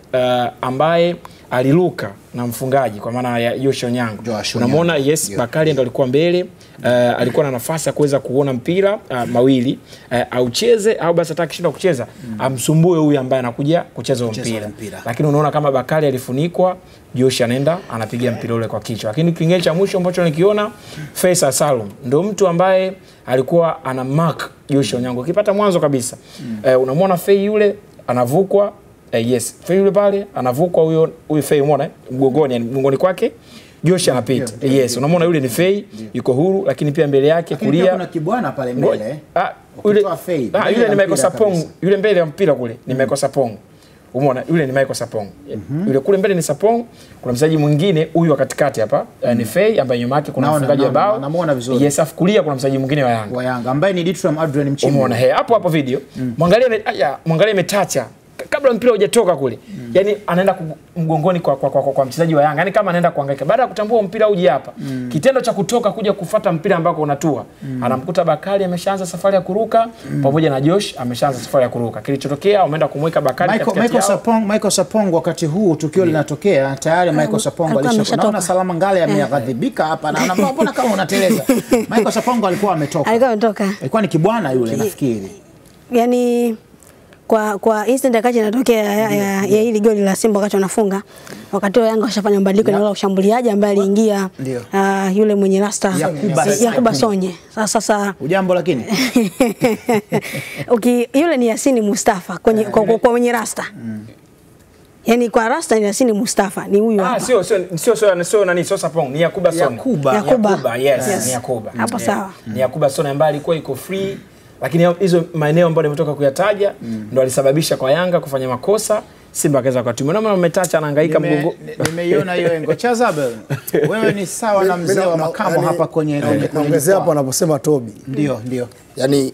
ambaye aliruka na mfungaji kwa maana ya Josh Onyango unamwona
yes,
yes Bakari ndo alikuwa mbele uh, alikuwa na nafasi ya kuweza kuona mpira uh, mawili uh, aucheze au basi hata akishindwa kucheza mm. amsumbue huyu ambaye anakuja kucheza mpira.
mpira.
lakini unaona kama Bakari alifunikwa Josh anaenda anapiga mpira ule kwa kichwa lakini kingine cha mwisho ambacho nikiona Faisal Salum ndo mtu ambaye alikuwa ana mark Josh Onyango ukipata mwanzo kabisa Mm. Uh, unamwona Fei yule anavukwa eh, yes Fei yule pale anavukwa huyo huyu Fei umeona eh? mgongoni yani mgongoni kwake Josh anapita Yeah, yes unamwona yule ni Fei yuko huru lakini pia mbele yake
Lakini
kulia
kuna kibwana pale mbele.
Ah, yule,
Fei,
ah, yule ni Michael Sapong, yule mbele ya mpira kule ni Michael Sapong. Umeona yule ni Michael Sapong. Yule kule mbele ni Sapong, kuna mchezaji mwingine huyu wa katikati hapa eh, ni Fei ambaye nyuma yake kuna mfungaji wa bao.
namuona vizuri.
Yes, afu kulia kuna mchezaji mwingine wa Yanga.
wa Yanga ambaye ni Ditram Adrian Mchimbi.
Umeona he hapo hapo video. Mwangalie ame- aya, mwangalie metacha kabla mpira hujatoka kule. mm. yani anaenda mgongoni kwa, kwa, kwa, kwa, kwa mchezaji wa Yanga. yani kama anaenda kuhangaika. Baada ya kutambua mpira uje hapa. mm. Kitendo cha kutoka kuja kufata mpira ambako unatua. mm. Anamkuta Bakari ameshaanza safari ya kuruka mm. pamoja na Josh ameshaanza safari ya kuruka. Kilichotokea umeenda kumweka Bakari
Michael, Michael. Sapong, Michael Sapong wakati huu tukio linatokea tayari Michael Sapong
alikuwa
alisha
ameshatoka.
naona Salama Ngale ameghadhibika hapa na anaona mbona kama unateleza. Michael Sapong alikuwa ametoka.
alikuwa ametoka
Alikuwa ni kibwana yule nafikiri.
yani kwa kwa instant wakati inatokea ya, ya, ya, ya hili goli la Simba wakati wanafunga, wakati huo Yanga washafanya mabadiliko na yule ushambuliaji ambaye aliingia uh, yule mwenye rasta
Yakuba
Sonye. Sasa sasa
Ujambo lakini.
Uki, yule ni Yasini Mustafa kwenye, kwa, kwa, kwa mwenye rasta Mm. Yaani kwa rasta ni Yasini Mustafa ni huyu
Ah,
hapa.
sio sio sio sio sio nani sio Sapong, ni Yakuba Sonye.
Yakuba.
Yakuba.
Yakuba, yes,
Yes.
ni Yakuba.
Hapo
Yeah.
sawa.
Ni Yakuba Sonye ambaye alikuwa iko free lakini hizo maeneo ambayo nimetoka kuyataja mm. ndo alisababisha kwa Yanga kufanya makosa Simba akaweza kuwatumia. Naona umetacha anahangaika mgongo.
Nimeiona hiyo engo. Chazabel. Wewe ni sawa na mzee wa makamo yani, hapa kwenye
naongezea hapo anaposema Tobi,
Ndio, ndio.
yani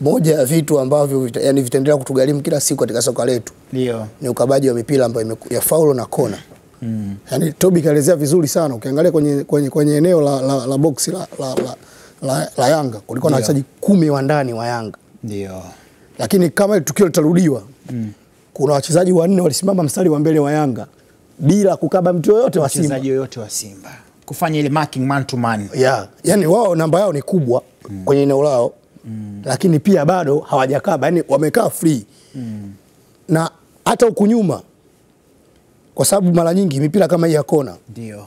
moja ya vitu ambavyo vita, yani vitaendelea kutugharimu kila siku katika soka letu
Ndio.
ni ukabaji wa mipira ambayo ya faulo na kona. Mm. Yani Tobi kaelezea vizuri sana ukiangalia kwenye, kwenye, kwenye eneo la, la, la boksi la, la, la, la, la Yanga kulikuwa na wachezaji kumi wa ndani wa Yanga,
Ndio.
lakini kama tukio litarudiwa mm. kuna wachezaji wanne walisimama mstari wa mbele wa Yanga bila kukaba mtu yoyote wa Simba.
Mchezaji yoyote wa Simba kufanya ile marking man to man.
Yeah. Yani wao namba yao ni kubwa mm. kwenye eneo lao mm. lakini pia bado hawajakaba, yani wamekaa free mm. na hata huku nyuma, kwa sababu mara nyingi mipira kama hii ya kona
Ndio.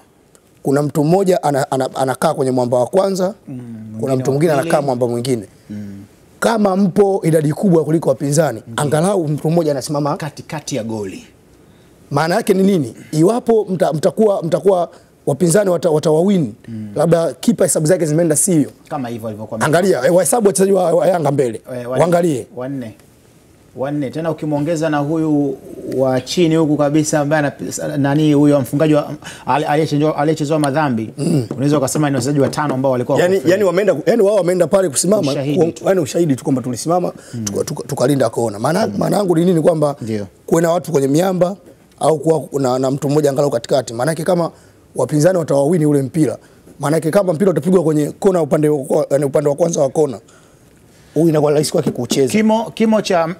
Kuna mtu mmoja anakaa ana, ana, anakaa kwenye mwamba wa kwanza mm, kuna mtu mwingine anakaa mwamba mwingine mm. kama mpo idadi kubwa kuliko wapinzani mm. angalau mtu mmoja anasimama
Katikati ya goli.
maana yake ni nini? Iwapo mta, mtakuwa, mtakuwa wapinzani wata, mm. labda kipa hesabu zake zimeenda sio
kama hivyo alivyokuwa
angalia wahesabu wachezaji wa, wa Yanga mbele
Eh,
waangalie
wanne wanne. Tena ukimwongeza na huyu wa chini huku kabisa ambaye nani huyo mfungaji wa- ali- aliyechezewa madhambi. Madhambi unaweza ukasema ni wachezaji watano ambao walikuwa
yani, yani wameenda yani wao wameenda pale kusimama
Ushahidi tu.
yani ushahidi tu kwamba tulisimama mm. tuka- tuka- tukalinda kona maana maana yangu ni nini kwamba kuwe na watu kwenye miamba au kuwa na, na mtu mmoja angalau katikati. Maanake kama wapinzani watawawini ule mpira. Maanake kama mpira utapigwa kwenye kona upande upande wa kwanza wa kona huyu inakuwa rahisi kwake kucheza
Kimo, kimo cha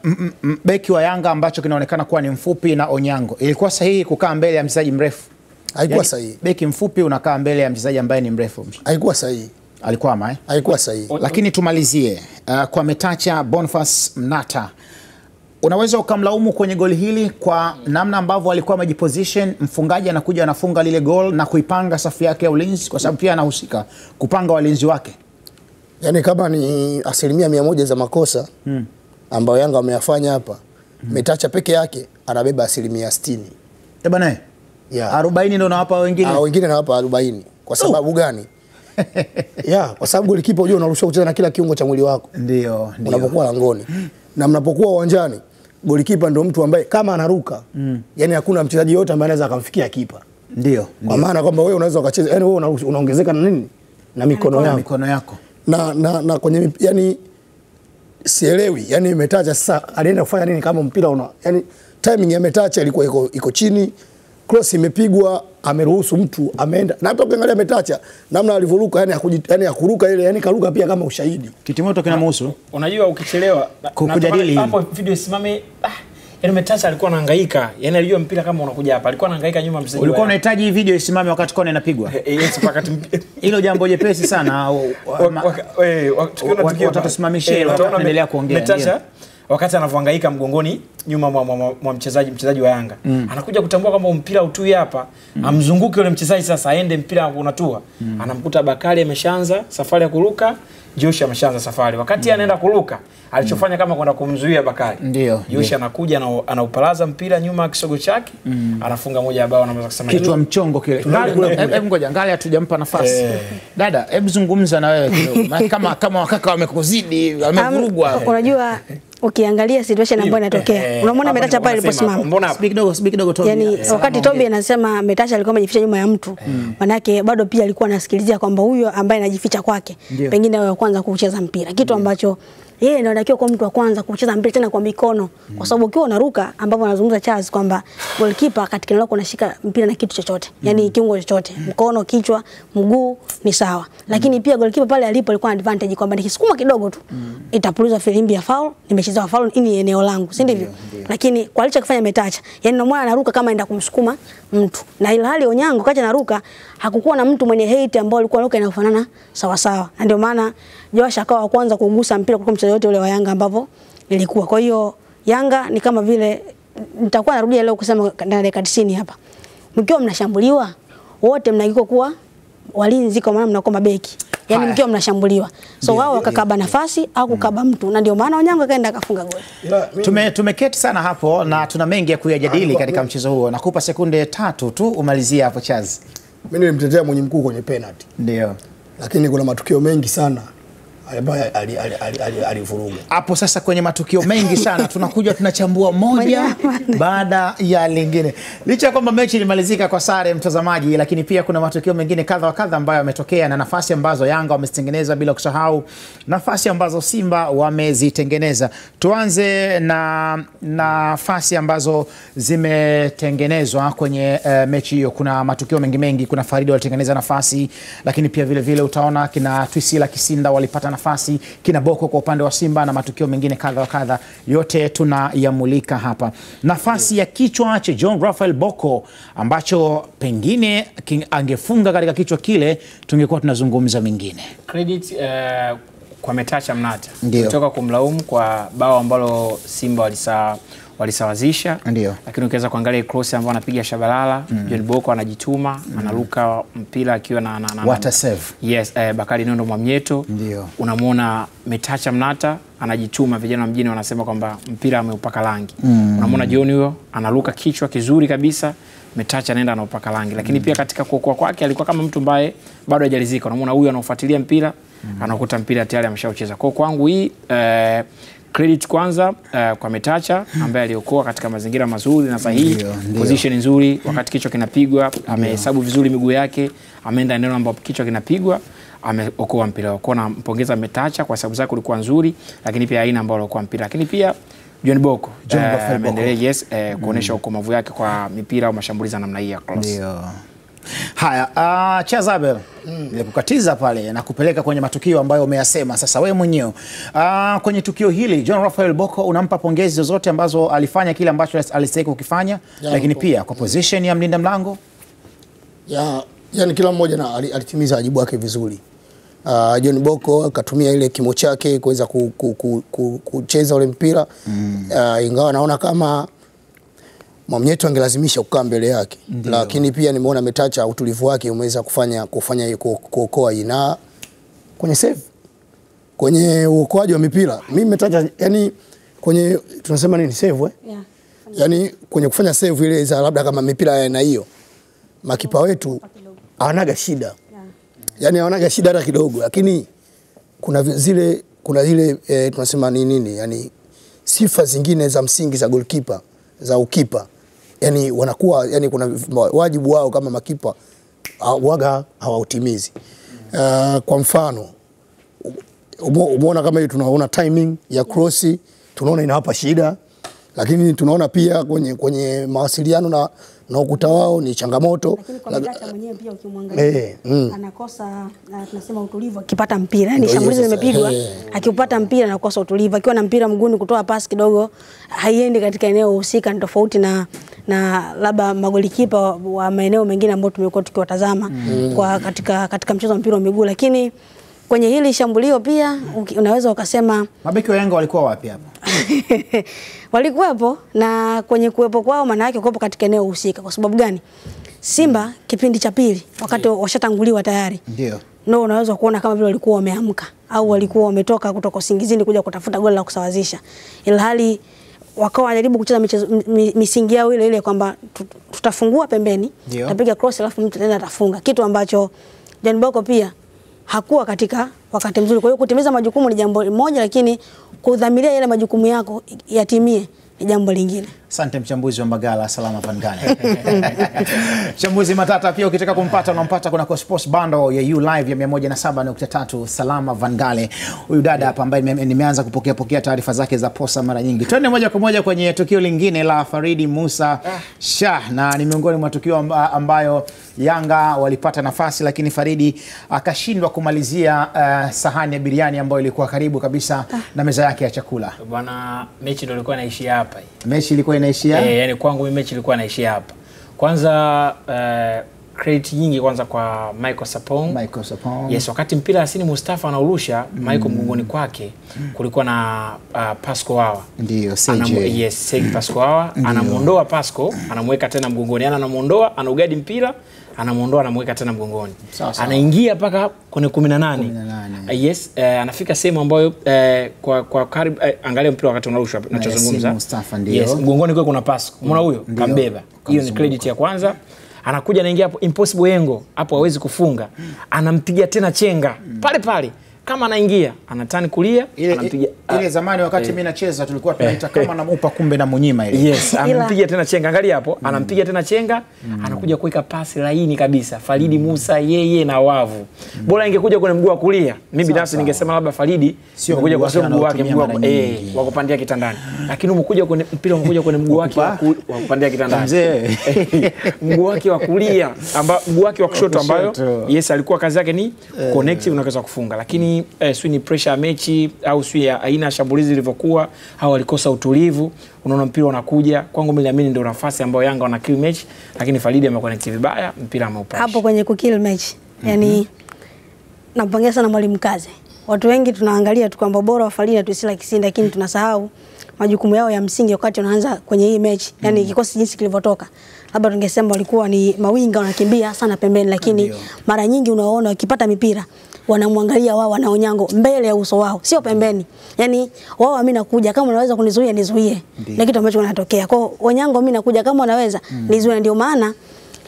beki wa Yanga ambacho kinaonekana kuwa ni mfupi na Onyango, ilikuwa sahihi kukaa mbele ya mchezaji mrefu?
haikuwa
yani,
sahihi.
Beki mfupi unakaa mbele ya mchezaji ambaye ni mrefu,
haikuwa sahihi.
Alikwama eh?
haikuwa sahihi.
Lakini tumalizie uh, kwa Metacha Boniface Mnata, unaweza ukamlaumu kwenye goli hili kwa namna ambavyo alikuwa amejiposition, mfungaji anakuja anafunga lile gol na kuipanga safu yake ya ulinzi, kwa sababu pia anahusika kupanga walinzi wake.
Yani kama ni asilimia mia moja za makosa mm. ambayo Yanga wameyafanya hapa mm. Metacha peke yake anabeba asilimia sitini
Eh bana, eh,
Yeah.
40 ndio nawapa wengine.
Ah, wengine nawapa 40 kwa sababu gani? ya kwa sababu golikipa unajua unaruhusiwa kucheza na kila kiungo cha mwili wako
Ndio, ndio.
unapokuwa langoni na mnapokuwa uwanjani. Golikipa ndio mtu ambaye kama anaruka mm. yani hakuna mchezaji yote ambaye anaweza akamfikia kipa,
Ndio,
kwa maana kwamba wewe unaweza ukacheza yani wewe unaongezeka na nini na mikono
na
yako
mikono yako.
Na, na, na kwenye yani sielewi yani imetacha sasa alienda kufanya nini kama mpira una yani timing ya metacha ilikuwa iko, iko chini cross imepigwa ameruhusu mtu ameenda na hata ukiangalia metacha namna alivyoruka yani hakuji- yani hakuruka ile yani karuka pia kama ushahidi.
Kitimoto kinamhusu
unajua ukichelewa
kujadili
hapo video isimame ah, yani Metasa alikuwa anahangaika yani alijua mpira kama unakuja hapa alikuwa anahangaika nyuma mchezaji
ulikuwa unahitaji hii video isimame wakati kona inapigwa.
Eh, yes, wakati
Hilo jambo jepesi sana.
eh,
watatusimamishia hilo, tunaendelea kuongea, Metasa
wakati anavyohangaika mgongoni nyuma mwa, mwa, mwa, mwa mchezaji mchezaji wa Yanga mm. anakuja kutambua kwamba mpira utui hapa mm. amzunguke yule mchezaji sasa aende mpira unatua mm. anamkuta Bakari ameshaanza safari ya kuruka Josh ameshaanza safari wakati anaenda kuruka alichofanya kama kwenda kumzuia Bakari
Ndio,
Josh anakuja na anaupalaza mpira nyuma ya kisogo chake anafunga moja ya bao anaweza kusema
kichwa mchongo kile. Ngali- hebu- ngoja, ngali hatujampa nafasi. Dada, hebu zungumza na wewe kidogo. Kama kama wakaka wamekuzidi, wamevurugwa.
Unajua ukiangalia situation ambayo inatokea. unamwona
Metasha
pale aliposimama.
Speak kidogo, Toby.
yani
Eh,
wakati. Tobi anasema Metasha alikuwa amejificha nyuma ya mtu manake bado pia alikuwa anasikilizia kwamba huyo ambaye anajificha kwake pengine awe wa kwanza kucheza mpira. Kitu ambacho yeye ndo anatakiwa kuwa mtu wa kwanza kucheza mpira tena kwa mikono mm. kwa sababu ukiwa unaruka ambapo anazungumza Charles kwamba goalkeeper katika eneo lako unashika mpira na kitu chochote mm. yani kiungo chochote mm. mkono kichwa mguu ni sawa lakini pia goalkeeper pale alipo alikuwa na advantage kwamba nikisukuma kidogo tu mm. itapuliza filimbi ya foul nimechezewa foul ini eneo langu si ndivyo lakini kwa alichokifanya Metacha yani namwona anaruka kama enda kumsukuma mtu na ila hali Onyango kacha naruka hakukuwa na mtu mwenye hate ambao alikuwa anaruka inafanana sawa sawa na ndio maana Josh akawa wa kwanza kugusa mpira kuliko mchezaji yote ule wa Yanga ambavyo nilikuwa. kwa hiyo Yanga ni kama vile nitakuwa narudia leo kusema ndani ya dakika 90 hapa. Mkiwa mnashambuliwa wote mnagiko kuwa walinzi kwa maana mnakuwa mabeki.
Yaani
mkiwa mnashambuliwa. So wao wakakaba nafasi au kukaba mtu. Na ndio maana Onyango akaenda akafunga goli.
Tume, tumeketi sana hapo na tuna mengi ya kuyajadili katika mchezo huo. Nakupa sekunde tatu tu umalizie hapo Chazi.
mimi nilimtetea mwenye mkuu kwenye penalty.
Ndio.
lakini kuna matukio mengi sana ambayo ali- ali- ali- ali- alivuruga
Hapo sasa kwenye matukio mengi sana tunakuja tunachambua moja
Moja.
baada ya lingine. Licha ya kwamba mechi ilimalizika kwa sare mtazamaji, lakini pia kuna matukio mengine kadha wa kadha ambayo yametokea na nafasi ambazo Yanga wamezitengeneza, bila kusahau nafasi ambazo Simba wamezitengeneza. Tuanze na nafasi ambazo zimetengenezwa kwenye uh, mechi hiyo. Kuna matukio mengi mengi, kuna Faridi walitengeneza nafasi, lakini pia vilevile vile utaona kina Twisila Kisinda walipata nafasi, kina Boko kwa upande wa Simba na matukio mengine kadha wa kadha, yote tunayamulika hapa. Nafasi ya kichwa cha John Raphael Boko ambacho pengine angefunga katika kichwa kile, tungekuwa tunazungumza mengine.
credit uh, kwa Metacha Mnata. Kutoka kumlaumu kwa bao ambalo Simba walisa walisawazisha
Ndio.
lakini ukiweza kuangalia cross ambayo anapiga Shabalala mm. John Boko anajituma mm. anaruka mpira akiwa na, na, na,
What a save.
Yes, eh, Bakari Nondo Mwamyeto
Ndio.
unamwona Metacha Mnata anajituma, vijana wa mjini wanasema kwamba mpira ameupaka rangi. mm. Unamwona John huyo anaruka kichwa kizuri kabisa metacha anaenda anaupaka rangi, lakini mm. pia katika kuokoa kwake alikuwa kama mtu ambaye bado hajalizika. Unamwona huyu anaofuatilia mpira mm. anakuta mpira tayari ameshaucheza. Kwa kwangu hii eh, credit kwanza uh, kwa Metacha ambaye aliokoa katika mazingira mazuri na sahihi, position nzuri, wakati kichwa kinapigwa amehesabu vizuri miguu yake, ameenda eneo ambapo kichwa kinapigwa ameokoa mpira wako. Nampongeza Metacha kwa sababu zake ulikuwa nzuri, lakini pia aina ambayo alikuwa mpira, lakini pia John Boko
John uh, Boko.
ameendelea yes, uh, kuonesha ukomavu yake kwa mipira au mashambulizi ya namna hii ya cross.
Ndio. Haya, uh, Chazabel nilikukatiza pale na kupeleka kwenye matukio ambayo umeyasema sasa wewe mwenyewe. Uh, kwenye tukio hili John Raphael Boko unampa pongezi zozote ambazo alifanya kile ambacho alistahili kukifanya,
Ya,
lakini pia kwa position ya mlinda mlango
ya, yani kila mmoja na alitimiza wajibu wake vizuri. Uh, John Boko akatumia ile kimo chake kuweza kucheza ku, ku, ku, ku, ule mpira mm. uh, ingawa naona kama Mwamnyeto angelazimisha kukaa mbele yake, lakini pia nimeona ametacha utulivu wake umeweza kufanya kufanya kuokoa ina kwenye save. Kwenye uokoaji wa mipira. Mimi Metacha yani kwenye tunasema nini save eh?
Yeah.
yani kwenye kufanya save ile za labda kama mipira ya aina hiyo makipa wetu hawanaga shida. Yani hawanaga shida hata kidogo, lakini kuna zile kuna zile eh, tunasema ni nini yani sifa zingine za msingi za goalkeeper za ukipa yani wanakuwa yani kuna wajibu wao kama makipa ah, waga hawautimizi. Uh, kwa mfano umeona kama hiyo tunaona timing ya krosi tunaona inawapa shida, lakini tunaona pia kwenye, kwenye mawasiliano na, na ukuta wao ni changamoto.
Lakini kwa
La-
mwenyewe pia ukimwangalia
Eh, mm.
anakosa na tunasema utulivu akipata mpira, yani shambulizi limepigwa,
eh.
akiupata mpira anakosa utulivu, akiwa na mpira mguuni kutoa pasi kidogo haiendi katika eneo husika, ni tofauti na na labda magolikipa wa, wa maeneo mengine ambayo tumekuwa tukiwatazama mm. kwa katika, katika mchezo wa mpira wa miguu, lakini kwenye hili shambulio pia unaweza ukasema
mabeki wa Yanga walikuwa wapi hapo?
walikuwepo na kwenye kuwepo kwao maana yake kuwepo katika eneo husika. Kwa sababu gani? Simba kipindi cha pili wakati washatanguliwa tayari
Ndio.
no, unaweza kuona kama vile walikuwa wameamka au walikuwa wametoka kutoka usingizini kuja kutafuta goli la kusawazisha, ilhali wakawa wanajaribu kucheza michezo, mi- mi- misingi yao ile ile kwamba tutafungua pembeni, tutapiga cross alafu mtu tena atafunga, kitu ambacho John Boko pia hakuwa katika wakati mzuri. Kwa hiyo kutimiza majukumu ni jambo moja, lakini kudhamiria yale majukumu yako yatimie ni jambo lingine.
Asante mchambuzi wa Mbagala, salama pangani. Mchambuzi matata pia ukitaka kumpata unampata kunako sports Bando ya U Live ya 107.3 salama Vangale. Huyu dada hapa ambaye nimeanza kupokea pokea taarifa zake za posa mara nyingi. Twende moja kwa moja kwenye tukio lingine la Faridi Musa Shah, na ni miongoni mwa tukio ambayo Yanga walipata nafasi lakini Faridi akashindwa kumalizia uh, sahani ya biriani ambayo ilikuwa karibu kabisa na meza yake ya chakula.
Bwana, mechi ndio ilikuwa inaishia hapa.
Mechi ilikuwa inaishia
e, yani kwangu mimi mechi ilikuwa inaishia hapa. Kwanza uh, credit nyingi kwanza kwa Michael Sapong.
Michael Sapong.
Yes, wakati mpira Hasini Mustafa anaurusha mm. Michael mgongoni kwake kulikuwa na uh, Pasco Wawa.
Ndio, CJ.
Yes, Segi Pasco Wawa anamuondoa Pasco, anamweka tena mgongoni. Yaani anamuondoa, anaugadi mpira, anamuondoa, anamweka tena mgongoni. Anaingia mpaka kwenye 18.
18.
Uh, yes, uh, anafika sehemu ambayo uh, kwa kwa karibu uh, angalia mpira wakati unarushwa nachozungumza. Yes, mgongoni kwa kuna pass Umeona huyo? Kambeba. Hiyo ni credit ya kwanza. Anakuja anaingia hapo impossible Yengo, hapo hawezi kufunga. Anampiga tena chenga pale pale. Kama anaingia, anatani kulia,
ile,
anampiga
ile zamani wakati mimi nacheza tulikuwa tunaita kama namupa kumbe na munyima ile.
Yes, anampiga tena chenga. Angalia hapo, anampiga tena chenga, anakuja kuweka pasi laini kabisa. Faridi Musa yeye na wavu. Bora ingekuja kwenye mguu wa kulia. Mimi binafsi ningesema labda Faridi
Sio kuja
kwa sababu mguu wake mguu
wa
eh wa kupandia kitandani. Lakini umekuja kwenye mpira umekuja kwenye mguu wake wa kupandia kitandani.
Mzee.
mguu wake wa kulia ambao mguu wake wa kushoto ambayo yes alikuwa kazi yake ni connect unaweza kufunga lakini eh, sio ni pressure ya mechi au sio ya aina ya shambulizi lilivyokuwa au walikosa utulivu unaona mpira unakuja kwangu mimi naamini ndio nafasi ambayo Yanga wana kill match lakini Faridi ameconnect vibaya mpira ameupasha
hapo kwenye kukill match yani mm -hmm. nampongeza sana mwalimu Kaze. Watu wengi tunaangalia tu kwamba bora Faridi na Tuisila Kisindi, lakini tunasahau majukumu yao ya msingi wakati wanaanza kwenye hii mechi, yani mm. kikosi jinsi kilivyotoka. Labda tungesema walikuwa ni mawinga wanakimbia sana pembeni, lakini
Ndiyo.
mara nyingi unaona wakipata mipira wanamwangalia wao wana Onyango mbele ya uso wao, sio pembeni. Yani wao mimi nakuja, kama unaweza kunizuia nizuie, na kitu ambacho kinatokea kwa Onyango, mimi nakuja, kama unaweza mm. nizuie. Ndio maana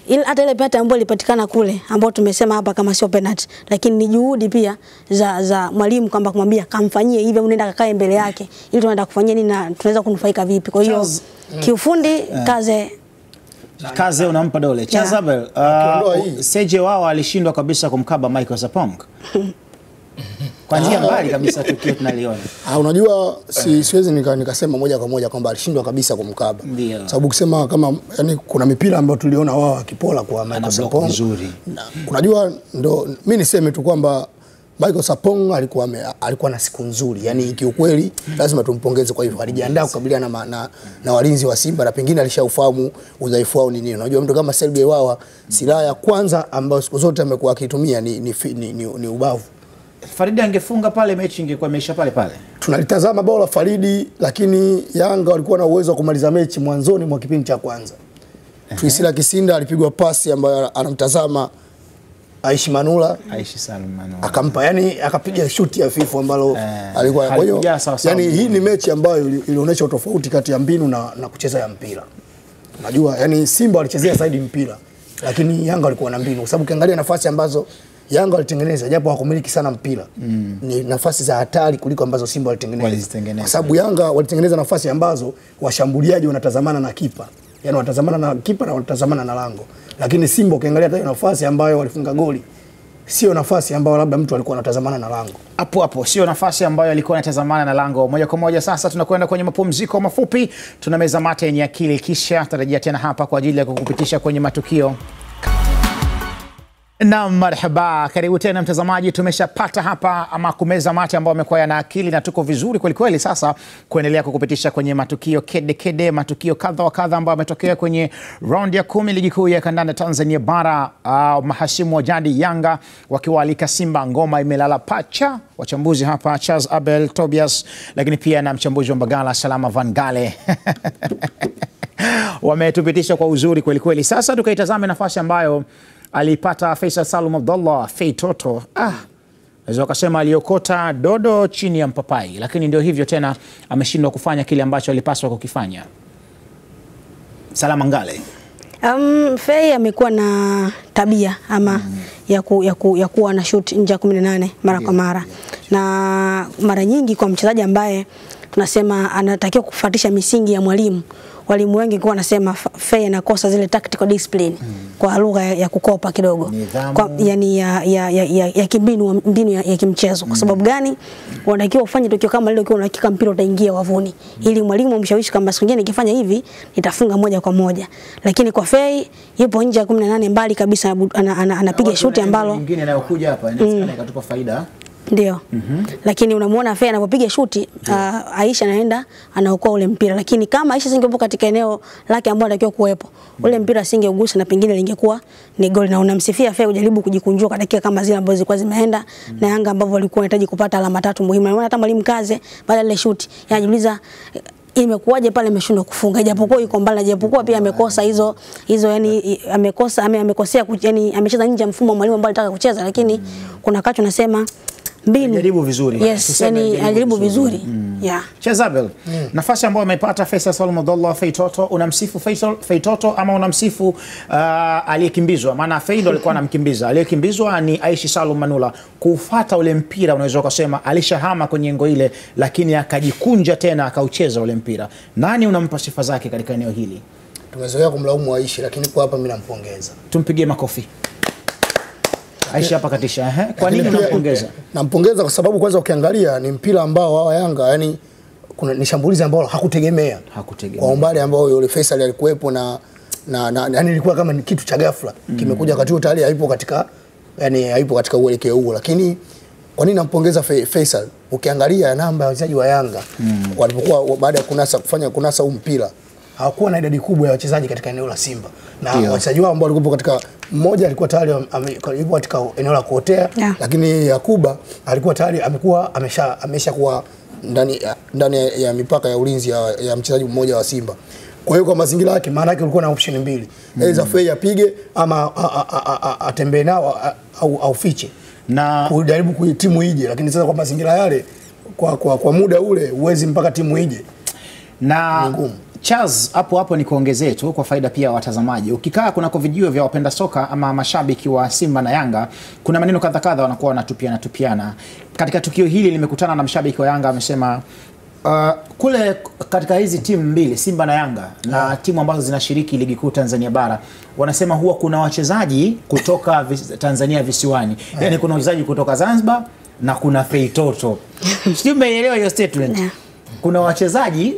ile hata ile penalty ambayo ilipatikana kule ambayo tumesema hapa kama sio penalty, lakini ni juhudi pia za za mwalimu kwamba kumwambia kamfanyie hivi, unaenda kakae mbele yake, ili tunaenda kufanyia nini na tunaweza kunufaika vipi. Kwa hiyo
kiufundi
kiufundi kaze
Kaze unampa dole. Chazabel, uh. Seje wao alishindwa kabisa kumkaba Michael Sapong. Kwa njia mbali kabisa tukio tunaliona.
Ah, unajua si, siwezi nika, nikasema moja kwa moja kwamba alishindwa kabisa kumkaba.
Ndio.
Sababu kusema kama yani kuna mipira ambayo tuliona wao wakipola kwa Michael Sapong. Nzuri. Unajua ndo mimi niseme tu kwamba Michael Sapong alikuwa me, alikuwa na siku nzuri. Yaani kiukweli lazima tumpongeze kwa hivyo. Alijiandaa kukabiliana na, na, na walinzi wa Simba na pengine alishaufahamu udhaifu wao ni nini. Unajua mtu kama Sergei Wawa silaha ya kwanza ambayo siku zote amekuwa akitumia ni, ni, ni, ni, ni ubavu.
Faridi angefunga pale mechi ingekuwa imeisha pale pale.
tunalitazama bao la Faridi, lakini Yanga walikuwa na uwezo wa kumaliza mechi mwanzoni mwa kipindi cha kwanza. Tuisila Kisinda alipigwa pasi ambayo anamtazama Aishi Manula
Aishi Salman.
akampa, yani akapiga shuti ya fifu ambalo
Eh,
alikuwa. Kwa hiyo yani hii ni mechi ambayo ilionyesha utofauti kati ya mbinu na, na kucheza ya mpira. Unajua yani Simba walichezea zaidi mpira, lakini Yanga walikuwa na mbinu, kwa sababu ukiangalia nafasi ambazo Yanga walitengeneza japo hawakumiliki sana mpira mm. ni nafasi za hatari kuliko ambazo Simba walitengeneza, kwa sababu Yanga walitengeneza nafasi ambazo washambuliaji wanatazamana na kipa, yani wanatazamana na kipa na wanatazamana na lango, lakini Simba ukiangalia hata nafasi ambayo walifunga goli sio nafasi ambayo labda mtu alikuwa anatazamana na lango.
hapo hapo sio nafasi ambayo alikuwa anatazamana na lango moja kwa moja. Sasa tunakwenda kwenye mapumziko mafupi, tuna meza mate yenye akili, kisha tarajia tena hapa kwa ajili ya kukupitisha kwenye matukio Naam, marhaba, karibu tena mtazamaji. Tumeshapata hapa ama kumeza mate ambao amekuwa yana akili na tuko vizuri kwelikweli. Sasa kuendelea kukupitisha kwenye matukio kede kede, matukio kadha wa kadha ambayo ametokea kwenye raundi ya kumi ligi kuu ya kandanda Tanzania bara. Uh, mahasimu wa jadi Yanga wakiwaalika Simba, ngoma imelala pacha. Wachambuzi hapa Charles Abel Tobias, lakini pia na mchambuzi wa Mbagala Salama Van Gale wametupitisha kwa uzuri kweli kweli. Sasa tukaitazame nafasi ambayo alipata Faisal Salum Abdullah Fei Toto. Ah, naweza wakasema aliokota dodo chini ya mpapai, lakini ndio hivyo tena, ameshindwa kufanya kile ambacho alipaswa kukifanya. Salama Ngale.
Um, Fei amekuwa na tabia ama mm. ya, ku, ya, ku, ya kuwa na shoot nje ya 18 mara kwa mara yeah. na mara nyingi kwa mchezaji ambaye tunasema anatakiwa kufuatisha misingi ya mwalimu. Walimu wengi kwa wanasema fe na anakosa zile tactical discipline kwa lugha ya, ya kukopa kidogo
Nidhamu.
kwa, yani ya, ya, ya, ya, ya kimbinu mbinu ya, ya kimchezo. Kwa sababu gani? wanatakiwa ufanye tukio kama lile, ukiwa unahakika mpira utaingia wavuni, ili mwalimu amshawishi kwamba siku nyingine nikifanya hivi nitafunga moja kwa moja. Lakini kwa Fei yupo nje ya 18 mbali kabisa, anapiga ana- ana- anapiga shuti ambalo
nyingine inayokuja hapa inawezekana ikatupa faida.
Ndio. Mm -hmm. Lakini unamuona Fei anapopiga shuti uh, Aisha anaenda anaokoa ule mpira, lakini kama Aisha singepo katika eneo lake ambalo anatakiwa kuwepo, ule mpira asingeugusa na pengine lingekuwa ni goli. Na unamsifia Fei kujaribu kujikunjua kwa dakika kama zile ambazo zilikuwa zimeenda mm -hmm. na Yanga ambao walikuwa wanahitaji kupata alama tatu muhimu. Unaona hata mwalimu Kaze baada ya ile shuti anajiuliza eh, imekuwaje pale ameshindwa kufunga japokuwa yuko mbali, japokuwa pia amekosa hizo hizo, yani amekosa ame, amekosea yani amecheza nje ya mfumo wa mwalimu ambao alitaka kucheza, lakini kuna wakati unasema mbinu
Alijaribu vizuri.
Yes, yani
alijaribu
alijaribu
vizuri.
vizuri. Yeah.
Chezabel, nafasi ambayo amepata Faisal Salum Abdullah Feitoto, unamsifu Faisal Feitoto ama unamsifu uh, aliyekimbizwa? Maana Fei ndo alikuwa anamkimbiza, aliyekimbizwa ni Aishi Salum Manula. Kufuata ule mpira, unaweza ukasema alishahama kwenye engo ile, lakini akajikunja tena akaucheza ule mpira. Nani unampa sifa zake katika eneo hili?
Tumezoea kumlaumu Aishi, lakini kwa hapa mimi nampongeza.
Tumpigie makofi. Aishi hapa katisha. Ehe. Kwa nini unampongeza?
Nampongeza kwa sababu kwanza ukiangalia ni mpira ambao hawa Yanga yani kuna ni shambulizi ambalo hakutegemea.
Hakutegemea.
Kwa umbali ambao yule Faisal alikuwepo na na, na yani ilikuwa kama ni kitu cha ghafla mm. kimekuja wakati huo tayari haipo katika yani haipo katika uelekeo huo, lakini kwa nini nampongeza Fe- Faisal? Ukiangalia namba ya wachezaji wa Yanga mm. walipokuwa baada ya kunasa kufanya kunasa huu mpira hawakuwa na idadi kubwa ya wachezaji katika eneo la Simba na
yeah.
wachezaji wao ambao walikuwa katika mmoja alikuwa tayari yupo katika eneo la kuotea
Yeah.
lakini Yakuba alikuwa tayari amekuwa amesha amesha kuwa ndani ya, ndani ya, ya mipaka ya ulinzi ya, ya mchezaji mmoja wa Simba. Kwa hiyo kwa mazingira yake, maana yake ulikuwa na option mbili, aidha Fei apige ama atembee nao au au fiche.
na
kujaribu kui timu ije, lakini sasa kwa mazingira yale kwa, kwa, kwa muda ule huwezi mpaka timu ije.
na
ngumu.
Charles, hapo hapo ni kuongezee tu kwa faida pia ya watazamaji. Ukikaa kunako vijio vya wapenda soka ama mashabiki wa Simba na Yanga, kuna maneno kadha kadha wanakuwa wanatupiana tupiana. Katika tukio hili nimekutana na mshabiki wa Yanga amesema uh, kule katika hizi timu mbili Simba na Yanga na yeah, timu ambazo zinashiriki ligi kuu Tanzania bara wanasema huwa kuna wachezaji kutoka vis, Tanzania visiwani, yeah, yaani kuna wachezaji kutoka Zanzibar na kuna Feitoto. Sijui umeelewa hiyo statement?
Yeah.
Kuna wachezaji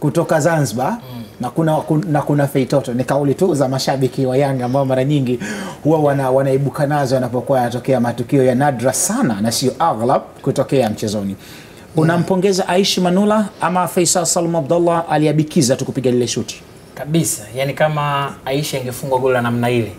kutoka Zanzibar mm. na kuna, na kuna Feitoto. Ni kauli tu za mashabiki wa Yanga ambao mara nyingi huwa wana, wanaibuka nazo yanapokuwa yanatokea matukio ya nadra sana na sio aghlab kutokea mchezoni. Unampongeza Aishi Manula ama Faisal Salum Abdullah aliabikiza tu kupiga lile shuti?
kabisa yani kama Aisha ingefungwa goli la namna ile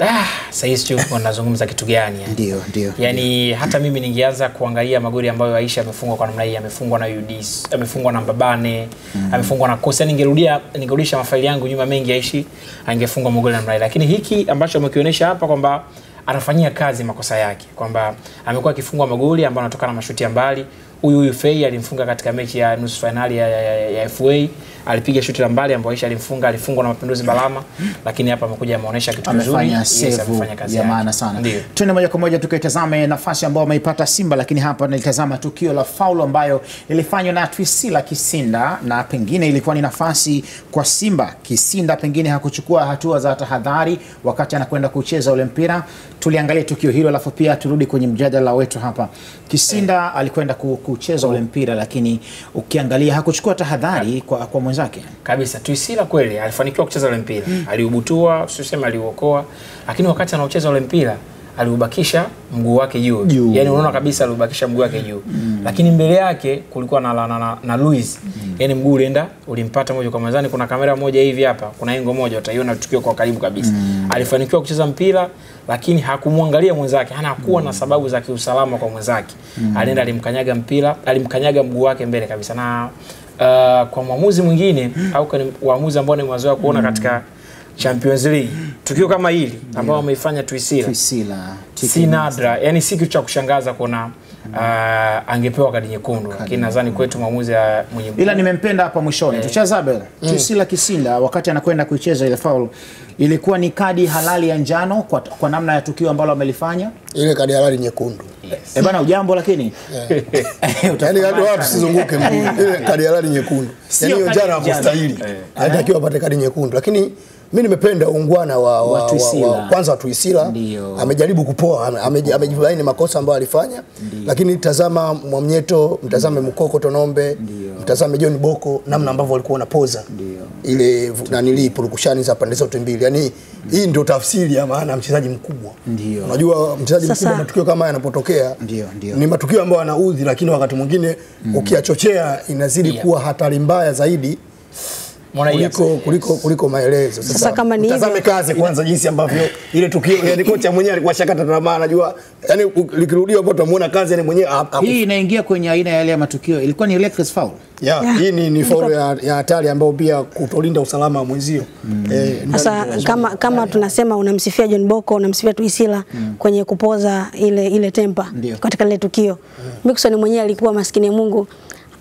ah, sahii sijui nazungumza kitu gani yani.
Ndio, ndio.
yani hata mimi ningeanza kuangalia magoli ambayo Aisha amefungwa kwa namna hii amefungwa na UDs amefungwa na Mbabane amefungwa na Kosi. ningerudia ningerudisha mafaili yangu nyuma mengi Aishi angefungwa magoli namna hii lakini hiki ambacho amekionyesha hapa kwamba anafanyia kazi makosa yake kwamba amekuwa akifungwa magoli ambayo anatokana na mashuti ya mbali huyu huyu Fei alimfunga katika mechi ya nusu fainali ya, ya, ya, ya FA alipiga shuti la mbali ambayo Aisha alimfunga alifungwa na Mapinduzi Balama lakini hapa amekuja ameonyesha kitu kizuri
amefanya
Yes, amefanya kazi
ya maana sana. Tuende moja kwa moja tukaitazame nafasi ambayo ameipata Simba, lakini hapa nilitazama tukio la faulu ambayo ilifanywa na Twisila Kisinda, na pengine ilikuwa ni nafasi kwa Simba. Kisinda pengine hakuchukua hatua za tahadhari wakati anakwenda kucheza ule mpira. Tuliangalia tukio hilo, alafu pia turudi kwenye mjadala wetu hapa. Kisinda alikwenda kucheza ule mpira, lakini ukiangalia hakuchukua tahadhari kwa, kwa mwenzake.
kabisa Tuisila kweli alifanikiwa kucheza ule mpira mm. aliubutua, sisema aliuokoa, lakini wakati anaocheza ule mpira aliubakisha mguu wake juu,
Juu.
yani unaona kabisa aliubakisha mguu wake juu mm. lakini mbele yake kulikuwa na, na, na, na, Luis yani mguu ulienda ulimpata moja kwa mwanzani. Kuna kamera moja hivi hapa, kuna engo moja utaiona tukio kwa karibu kabisa. mm. Alifanikiwa kucheza mpira lakini hakumwangalia mwenzake, hana kuwa na sababu za kiusalama kwa mwenzake. mm. Alienda alimkanyaga mpira, alimkanyaga mguu wake mbele kabisa na uh, kwa mwamuzi mwingine au kwa waamuzi ambao nimewazoea kuona mm. katika Champions League. Tukio kama hili ambao wameifanya Tuisila
Twisila
si nadra, yani si kitu cha kushangaza kuona uh, angepewa kadi nyekundu, lakini nadhani kwetu maamuzi ya mwenye
ila nimempenda hapa mwishoni yeah. Tuchazabel Tusila Kisinda wakati anakwenda kuicheza ile foul ilikuwa ni kadi halali ya njano kwa, kwa namna ya tukio ambalo amelifanya.
Ile kadi halali nyekundu. yes.
Eh bana, ujambo lakini
Yaani hata watu sizunguke. Ile kadi halali nyekundu.
Sio
Yaani hiyo
njano.
hakustahili. anatakiwa apate kadi nyekundu. Lakini mimi nimependa ungwana wa, wa,
Wa
wa, wa, kwanza wa Twisila amejaribu kupoa, ame- ame- amejibaini makosa ambayo alifanya, lakini tazama Mwamnyeto, mtazame Mkoko Tonombe, mtazame John Boko, namna ambavyo walikuwa wanapoza ile nanili purukushani za pande zote mbili. Yani hii ndio tafsiri ya maana ya mchezaji mkubwa.
Ndio.
Unajua mchezaji
Sasa-
mkubwa, matukio kama haya yanapotokea
Ndio, ndio.
ni matukio ambayo yanaudhi, lakini wakati mwingine mm. ukiyachochea inazidi
Yeah.
kuwa hatari mbaya zaidi kuliko, kuliko, kuliko maelezo.
Sasa kama ni
tazame kazi kwanza, jinsi ambavyo ile tukio, yani kocha mwenyewe alikuwa shakata tamaa, anajua yani likirudia hapo utamuona kazi yani mwenyewe
hii inaingia kwenye aina ya yale ya matukio, ilikuwa ni reckless foul.
ya,
Yeah.
hii ni, ni foul ya ya hatari ambayo pia kutolinda usalama wa mwenzio. Eh,
Sasa kama, kama tunasema unamsifia John Boko unamsifia Tuisila kwenye kupoza ile ile tempa
Ndiyo.
katika lile tukio. Mixon mwenyewe alikuwa maskini ya Mungu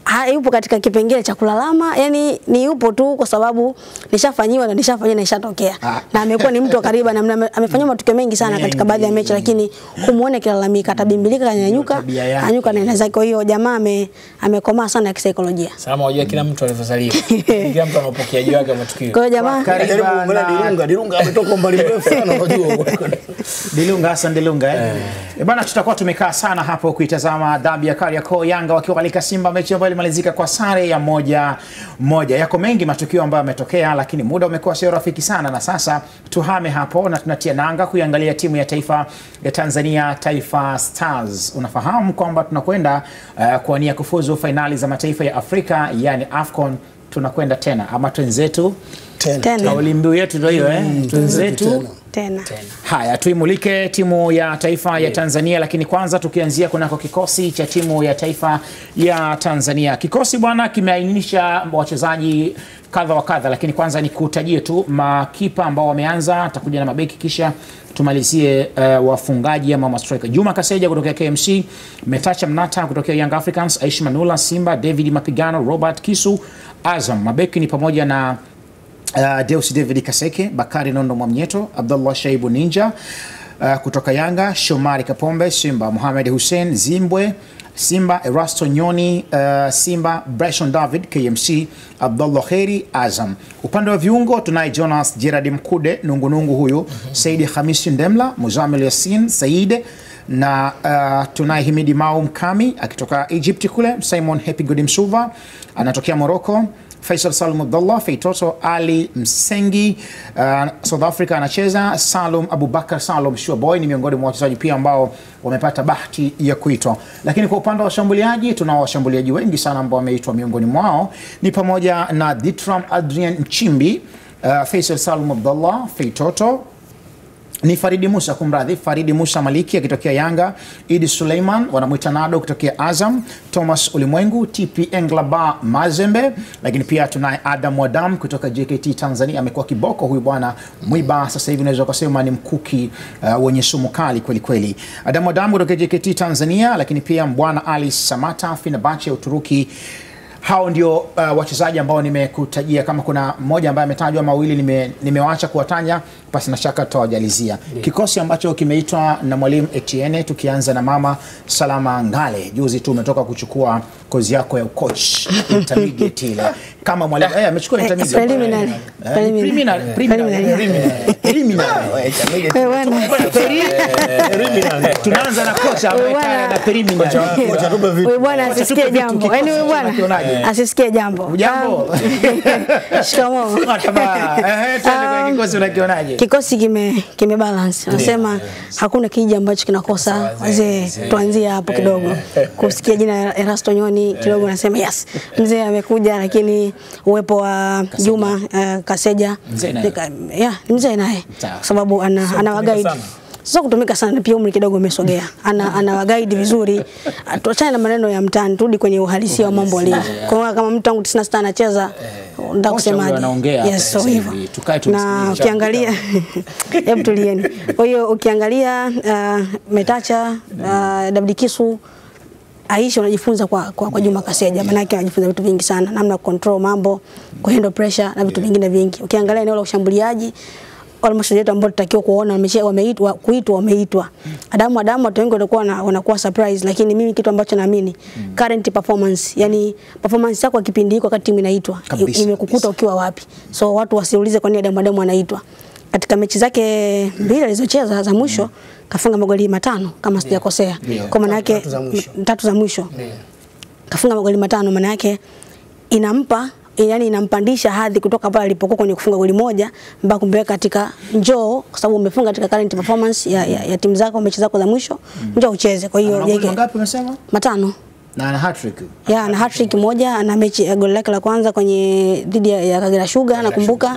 ha, yupo katika kipengele cha kulalama, yani ni yupo tu kwa sababu nishafanyiwa na nishafanyiwa na ishatokea.
Ah.
Na amekuwa ni mtu wa karibu na ame- amefanyiwa matukio mengi sana katika baadhi ya mechi, lakini humuone kilalamika, atabimbilika, kanyanyuka, anyuka na zake. Kwa hiyo jamaa ame amekomaa sana kisaikolojia.
Salama, unajua kila mtu alivyozaliwa, kila mtu anapokea upokeaji wake matukio.
Kwa hiyo jamaa
Karibu na-
Dilunga, Dilunga ametoka mbali mrefu sana unajua.
Dilunga Hassan Dilunga eh. bwana, bana tutakuwa tumekaa sana hapo kuitazama dabi ya Kariakoo Yanga katika Simba, mechi ambayo ilimalizika kwa sare ya moja moja. Yako mengi matukio ambayo yametokea, lakini muda umekuwa sio rafiki sana, na sasa tuhame hapo na tunatia nanga kuiangalia timu ya taifa ya Tanzania, Taifa Stars. Unafahamu kwamba tunakwenda uh, kuania kufuzu fainali za mataifa ya Afrika, yani AFCON. Tunakwenda tena ama twenzetu
Tena.
tena
kauli mbiu yetu ndio hiyo eh, twenzetu
tena.
Tena. tena.
Haya, tuimulike timu ya taifa ya Tanzania, lakini kwanza tukianzia kunako kikosi cha timu ya taifa ya Tanzania. Kikosi bwana kimeainisha wachezaji kadha wa kadha, lakini kwanza ni kutajie tu makipa ambao wameanza, atakuja na mabeki kisha tumalizie uh, wafungaji ama mastrika. Juma Kaseja kutokea KMC, Metacha Mnata kutokea Young Africans, Aishi Manula Simba, David Mapigano, Robert Kisu Azam. Mabeki ni pamoja na Uh, Deus David Kaseke, Bakari Nondo Mwamnyeto, Abdullah Shaibu Ninja uh, kutoka Yanga, Shomari Kapombe Simba, Mohamed Hussein Zimbwe Simba, Erasto Nyoni uh, Simba, Bryson David KMC, Abdullah Kheri Azam. Upande wa viungo tunaye Jonas Gerard Mkude nungunungu huyu, mm -hmm. Saidi Hamisi Ndemla, Muzamil Yasin Said na uh, tunaye Himidi Mau Mkami akitoka Egypt kule, Simon Happy Good Msuva anatokea Morocco Faisal Salum Abdullah, Feitoto Ali Msengi, uh, South Africa anacheza. Salum Abubakar Salum Sure Boy ni miongoni mwa wachezaji pia ambao wamepata bahati ya kuitwa. Lakini kwa upande wa washambuliaji tunao washambuliaji wengi sana ambao wameitwa, miongoni mwao ni pamoja na Ditram Adrian Mchimbi, uh, Faisal Salum Abdullah, Feitoto ni Faridi Musa, kumradhi, Faridi Musa Maliki akitokea Yanga, Idi Suleiman wanamwita Nado kutokea Azam, Thomas Ulimwengu, TP Englaba Mazembe, lakini pia tunaye Adam Wadam kutoka JKT Tanzania. Amekuwa kiboko huyu bwana mwiba, sasa hivi unaweza kusema ni mkuki uh, wenye sumu kali kweli kweli. Adam Wadam kutoka JKT Tanzania, lakini pia Mbwana Ali Samata Fenerbahce ya Uturuki hao ndio uh, wachezaji ambao nimekutajia. Kama kuna mmoja ambaye ametajwa mawili nime, kuwatanya kuwataja, basi na shaka tutawajalizia kikosi ambacho kimeitwa na mwalimu Etienne. Tukianza na mama Salama Ngale, juzi tu umetoka kuchukua kozi yako ya ukoch intermediate ile kama mwalimu eh, amechukua
Eh,
intermediate
preliminary.
Eh,
Preliminary.
preliminary, preliminary,
Preliminary.
preliminary. Eh, intermediate.
Eh, bwana.
Preliminary. Tunaanza na kocha ambaye na preliminary.
Kocha, tupe vitu.
Huyu bwana asisikie jambo.
kikosi
bwana asisikie jambo.
Ujambo?
Shikamoo.
Eh, tuende kwenye kikosi unakionaje?
Kikosi kime kime balance. Anasema hakuna kiji ambacho kinakosa wazee. Tuanzie hapo kidogo. Kusikia jina Erasto Nyoni kidogo nasema yes. Mzee amekuja lakini uwepo wa Juma uh, Kaseja
Mzee naye.
nika- yeah, mzee naye kwa sababu ana ana wagaidi sasa kutumika sana, pia umri kidogo umesogea, ana ana wagaidi vizuri. Tuachane na maneno ya mtaani, turudi kwenye uhalisia wa mambo alivyo. Kwa hiyo kama mtu tangu 96 anacheza, ndio
kusema
kusemaje? Yes, so hivyo. Na ukiangalia hebu tulieni. Kwa hiyo ukiangalia uh, Metacha uh, David Kisu Aisha unajifunza kwa, kwa, kwa Juma Kaseja, maanake anajifunza vitu vingi sana, namna ya control mambo, ku handle pressure na vitu vingine vingi. Ukiangalia eneo la ushambuliaji almost wote ambao tutakiwa kuona wameitwa kuitwa wameitwa. Adamu Adamu watu wengi watakuwa na, wanakuwa surprise, lakini mimi kitu ambacho naamini mm. current performance, yani performance yako ya kipindi hiko wakati timu inaitwa imekukuta ukiwa wapi. So watu wasiulize kwa nini Adamu Adamu anaitwa. Katika mechi zake mbili alizocheza za mwisho kafunga magoli matano kama sijakosea. Kwa maana yake
Tatu za mwisho.
tatu kafunga magoli matano, maana yake inampa yani inampandisha hadhi kutoka pale alipokuwa kwenye kufunga goli moja mpaka kumpeleka katika njoo, kwa sababu umefunga katika current performance ya, ya, ya timu zako mechi zako za mwisho, mm. njoo ucheze. Kwa hiyo yeye
ngapi umesema?
matano
Na ana hat-trick.
ya ana hat-trick moja ana mechi ya goli lake la kwanza kwenye dhidi ya, ya Kagera Sugar nakumbuka,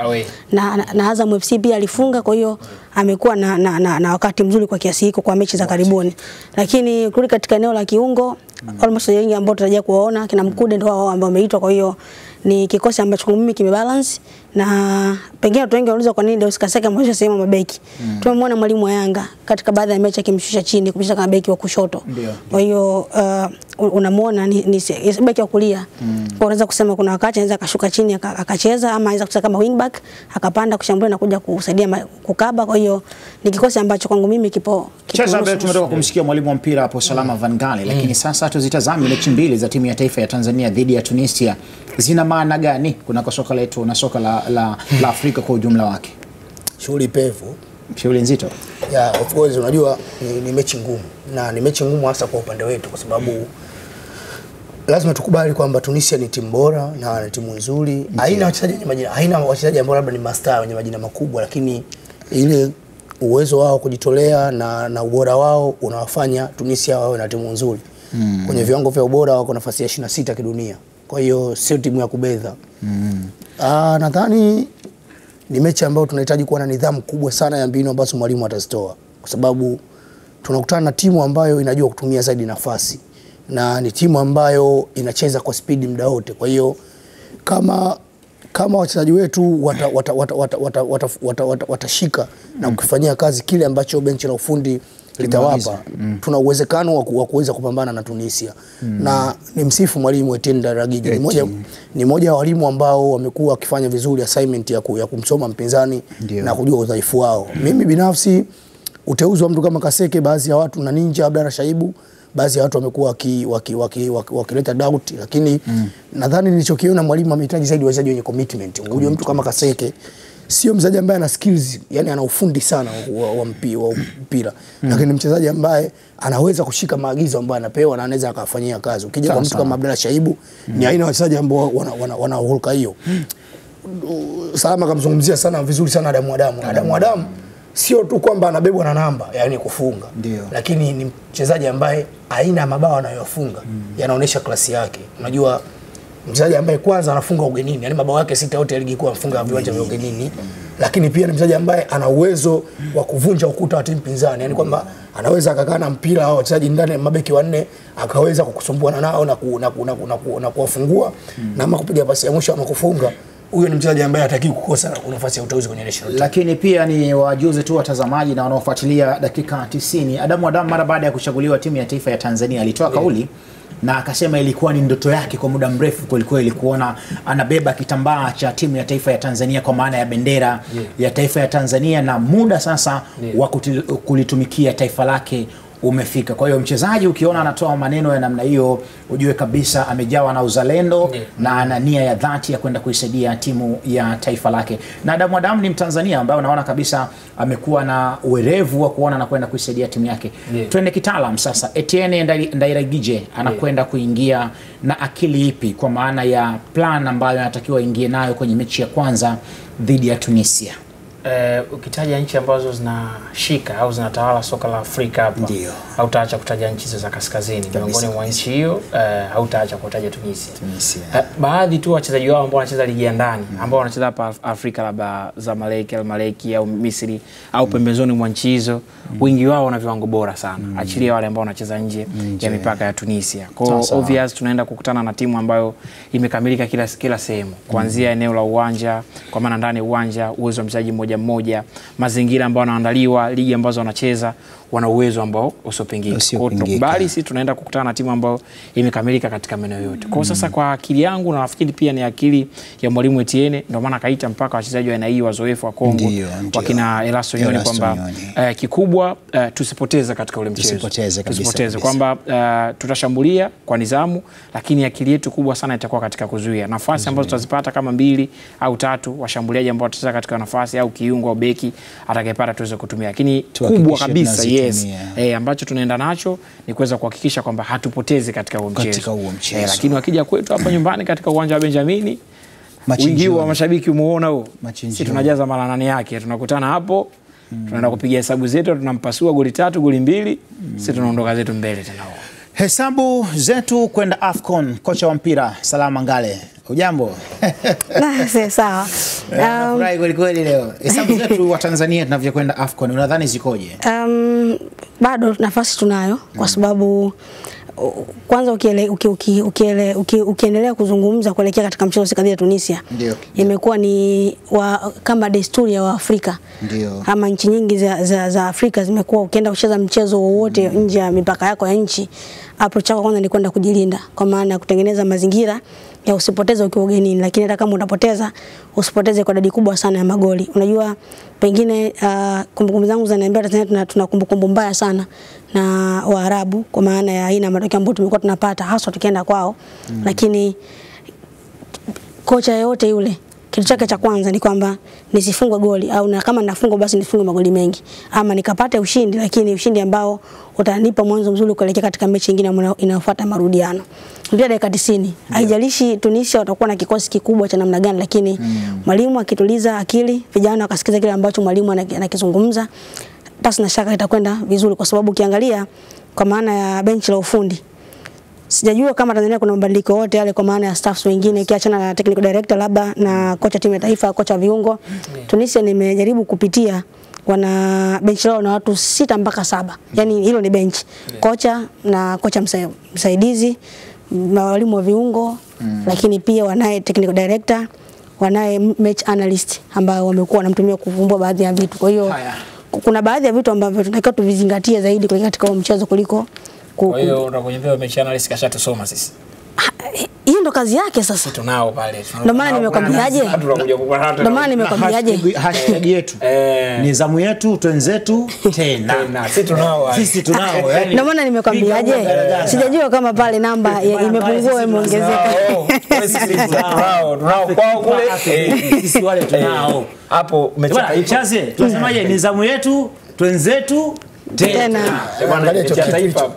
na, na, na Azam FC pia alifunga. Kwa hiyo amekuwa na, na, na, na wakati mzuri kwa kiasi hiko kwa mechi za karibuni, lakini kurudi katika eneo la kiungo mm. almost wengi ambao tutarajia kuwaona kina Mkude ndio wao ambao wameitwa. Kwa hiyo ni kikosi ambacho mimi kimebalance, na pengine watu wengi wanauliza kwa nini Deus Kaseke ameshusha sehemu mabeki mm. Tumemwona mwalimu wa Yanga katika baadhi ya mechi akimshusha chini kumshusha kama beki wa kushoto. Kwa hiyo uh, unamwona ni, ni beki wa kulia. mm. Kwa unaweza kusema kuna wakati anaweza akashuka chini akacheza ama anaweza kucheza kama wing back akapanda kushambulia na kuja kusaidia ma- kukaba. Kwa hiyo ni kikosi ambacho kwangu mimi kipo
Cheza mbele, tumetoka kumsikia mwalimu wa mpira hapo Salama mm. Van Gale, lakini mm. sasa tuzitazame mechi mbili za timu ya taifa ya Tanzania dhidi ya Tunisia. Zina maana gani kunako soka letu na soka la, la, la Afrika kwa ujumla wake?
Shughuli pevu.
Shughuli nzito.
Yeah, of course unajua ni, ni mechi ngumu na ni mechi ngumu hasa kwa upande wetu kwa sababu mm. lazima tukubali kwamba Tunisia ni timu bora na ni timu nzuri. Haina wachezaji wenye majina, haina wachezaji ambao labda ni mastaa wenye majina makubwa, lakini ile uwezo wao kujitolea na, na ubora wao unawafanya Tunisia wawe na timu nzuri. Mm. Kwenye viwango vya ubora wako nafasi ya 26 kidunia. Kwa hiyo sio timu ya kubedha. Mm. Ah, nadhani ni mechi ambayo tunahitaji kuwa na nidhamu kubwa sana ya mbinu ambazo mwalimu atazitoa, kwa sababu tunakutana na timu ambayo inajua kutumia zaidi nafasi na ni timu ambayo inacheza kwa spidi muda wote. Kwa hiyo kama kama wachezaji wetu watashika wata, wata, wata, wata, wata, wata, wata, wata na kukifanyia kazi kile ambacho benchi la ufundi litawapa tuna uwezekano wa kuweza kupambana na Tunisia mm. na ni msifu mwalimu Etienne Daragije ni moja, ni moja wa walimu ambao wamekuwa wakifanya vizuri assignment ya, ku, ya kumsoma mpinzani
Ndiyo.
na kujua udhaifu wao. mm. Mimi binafsi uteuzi wa mtu kama Kaseke, baadhi ya watu na Ninja Abdalla Shaibu, baadhi ya watu wamekuwa wakileta waki, waki, waki, wakileta doubt, lakini mm. nadhani nilichokiona mwalimu amehitaji zaidi wachezaji wenye commitment. Unajua mtu kama Kaseke sio mchezaji ambaye ana skills, yani ana ufundi sana wa, wa, mpi, wa mpira mm. lakini ni mchezaji ambaye anaweza kushika maagizo ambayo anapewa na anaweza akafanyia kazi. Ukija kwa mtu kama Abdalla Shaibu mm. ni aina ya wachezaji ambao wana, wana, wana hulka hiyo mm. Salama kamzungumzia sana vizuri sana Adamu Adamu. Adamu Adamu sio tu kwamba anabebwa na namba, yani kufunga.
Dio.
Lakini ni mchezaji ambaye aina ya mabao anayofunga mm. yanaonyesha klasi yake. Unajua mchezaji ambaye kwanza anafunga ugenini, yani mabao yake sita yote ya ligi kuu anafunga viwanja vya ugenini. Lakini pia ni mchezaji ambaye ana uwezo wa kuvunja ukuta wa timu pinzani, yani kwamba anaweza akakaa na mpira au wachezaji ndani ya mabeki wanne akaweza kukusumbuana nao na ku, na, ku, na, ku, na, ku, na kuwafungua na ama kupiga pasi ya mwisho ama kufunga. Huyo ni mchezaji ambaye hataki kukosa nafasi ya uteuzi kwenye national team.
lakini pia ni wajuze tu watazamaji na wanaofuatilia dakika 90. Adamu Adamu mara baada ya kuchaguliwa timu ya taifa ya Tanzania alitoa kauli na akasema ilikuwa ni ndoto yake kwa muda mrefu kwelikweli kuona anabeba kitambaa cha timu ya taifa ya Tanzania kwa maana ya bendera yeah. ya taifa ya Tanzania, na muda sasa yeah. wa kulitumikia taifa lake umefika. Kwa hiyo mchezaji ukiona anatoa maneno ya namna hiyo, ujue kabisa amejawa na uzalendo na ana nia ya dhati ya kwenda kuisaidia timu ya taifa lake. Na Adamu Adamu ni Mtanzania ambaye unaona kabisa amekuwa na uwerevu wa kuona na kwenda kuisaidia timu yake.
Yeah.
Twende kitaalam sasa. Etienne Ndai- Ndairagije anakwenda kuingia na akili ipi, kwa maana ya plan ambayo anatakiwa ingie nayo kwenye mechi ya kwanza dhidi ya Tunisia?
Eh, ukitaja nchi ambazo zinashika au zinatawala soka la Afrika hapa hautaacha kutaja nchi hizo za kaskazini. Miongoni mwa nchi hiyo eh, hautaacha kutaja Tunisia.
Tunisia.
Eh, baadhi tu wachezaji wao ambao wanacheza ligi ya ndani mm. ambao wanacheza hapa Af- Afrika labda Zamalek, Al Maleki au Misri au mm. pembezoni mwa nchi hizo, mm. wengi wao wana viwango bora sana. mm. Achilia wale ambao wanacheza nje mm. ya mipaka ya Tunisia. Kwa hiyo obvious tunaenda kukutana na timu ambayo imekamilika kila kila sehemu, kuanzia mm. eneo la uwanja, kwa maana ndani uwanja, uwezo wa mchezaji mmoja mmoja, mmoja, mazingira ambayo wanaandaliwa, ligi ambazo wanacheza, wana uwezo ambao usiopingika. Tunakubali sisi tunaenda kukutana na timu ambayo imekamilika katika maeneo yote. Kwa sasa, kwa akili yangu na nafikiri pia ni akili ya mwalimu Etienne, ndio maana akaita mpaka wachezaji wa aina hii wazoefu wa Kongo wakina Elasto Nyoni kwamba
uh,
eh, kikubwa eh, tusipoteze katika ule mchezo,
Tusipoteze kabisa,
tusipoteze. kwamba eh, tutashambulia kwa nidhamu, lakini akili yetu kubwa sana itakuwa katika kuzuia. Nafasi ambazo tutazipata kama mbili au tatu, washambuliaji ambao watacheza katika nafasi au kiungo au beki atakayepata tuweze kutumia, lakini kubwa kabisa yes, eh, ambacho tunaenda nacho ni kuweza kuhakikisha kwamba hatupotezi katika huo mchezo,
Katika huo mchezo.
Eh, lakini wakija kwetu hapa nyumbani katika uwanja wa Benjamini wingi wa mashabiki umeona huo, si tunajaza mara nane yake, tunakutana hapo tunaenda kupiga hesabu zetu, tunampasua goli tatu goli mbili, si tunaondoka zetu mbele tena huo.
Hesabu zetu kwenda AFCON. Kocha wa mpira Salama Ngale, ujambo?
Ah, sawa.
Nafurahi kweli kweli leo. Hesabu zetu wa Tanzania tunavyokwenda AFCON unadhani zikoje?
um, bado nafasi tunayo kwa sababu kwanza ukiele, uki, uki, uki, ukiendelea kuzungumza kuelekea katika mchezo dhidi ya Tunisia imekuwa ni wa, kama desturi ya Waafrika ama nchi nyingi za, za, za Afrika zimekuwa ukienda kucheza mchezo wowote nje ya mipaka yako ya nchi, approach yako kwanza ni kwenda kujilinda, kwa maana ya kutengeneza mazingira ya usipoteze ukiwa ugenini, lakini hata kama unapoteza usipoteze kwa idadi kubwa sana ya magoli. Unajua pengine uh, kumbukumbu zangu zinaniambia Tanzania tuna, tuna kumbukumbu mbaya sana na Waarabu kwa maana ya aina matokeo ambayo tumekuwa tunapata haswa tukienda kwao mm. lakini kocha yeyote yule kitu chake cha kwanza ni kwamba nisifungwe goli au na kama nafungwa basi nifungwe magoli mengi ama nikapate ushindi, lakini ushindi ambao utanipa mwanzo mzuri kuelekea katika mechi nyingine inayofuata marudiano. Ndio dakika 90. Haijalishi Tunisia watakuwa na kikosi kikubwa cha namna gani, lakini mwalimu akituliza akili, vijana wakasikiza kile ambacho mwalimu anakizungumza, basi na shaka itakwenda vizuri, kwa sababu ukiangalia kwa maana ya benchi la ufundi Sijajua kama Tanzania kuna mabadiliko yote yale kwa maana ya staffs wengine ukiachana na technical director labda na kocha timu ya taifa, kocha viungo. viungo. Tunisia nimejaribu kupitia wana benchi lao na watu sita mpaka saba, yani hilo ni benchi, kocha na kocha msa- msaidizi na walimu wa viungo mm. lakini pia wanaye technical director, wanaye match analyst ambao wamekuwa wanamtumia kuvumbua baadhi ya vitu. Kwa hiyo kuna baadhi ya vitu ambavyo tunatakiwa tuvizingatie zaidi katika mchezo kuliko ku,
Kwa hiyo unakunyambia mechi analyst kashatusoma sisi.
hiyo ndo kazi yake sasa.
Tunao pale.
Ndio maana nimekwambiaje? Ndio maana nimekwambiaje?
Hashtag- yetu
Eh.
ni zamu yetu twenzetu tena
sisi tunao
sisi tunao yani
Ndio maana nimekwambiaje? Sijajua kama pale namba imepungua
au
imeongezeka.
Tunao. Tunao. Kwao kule. Eh.
sisi wale tunao
Hapo umechapa.
Chaze tunasemaje ni zamu yetu twenzetu tena.
Eh, mechi ya taifa.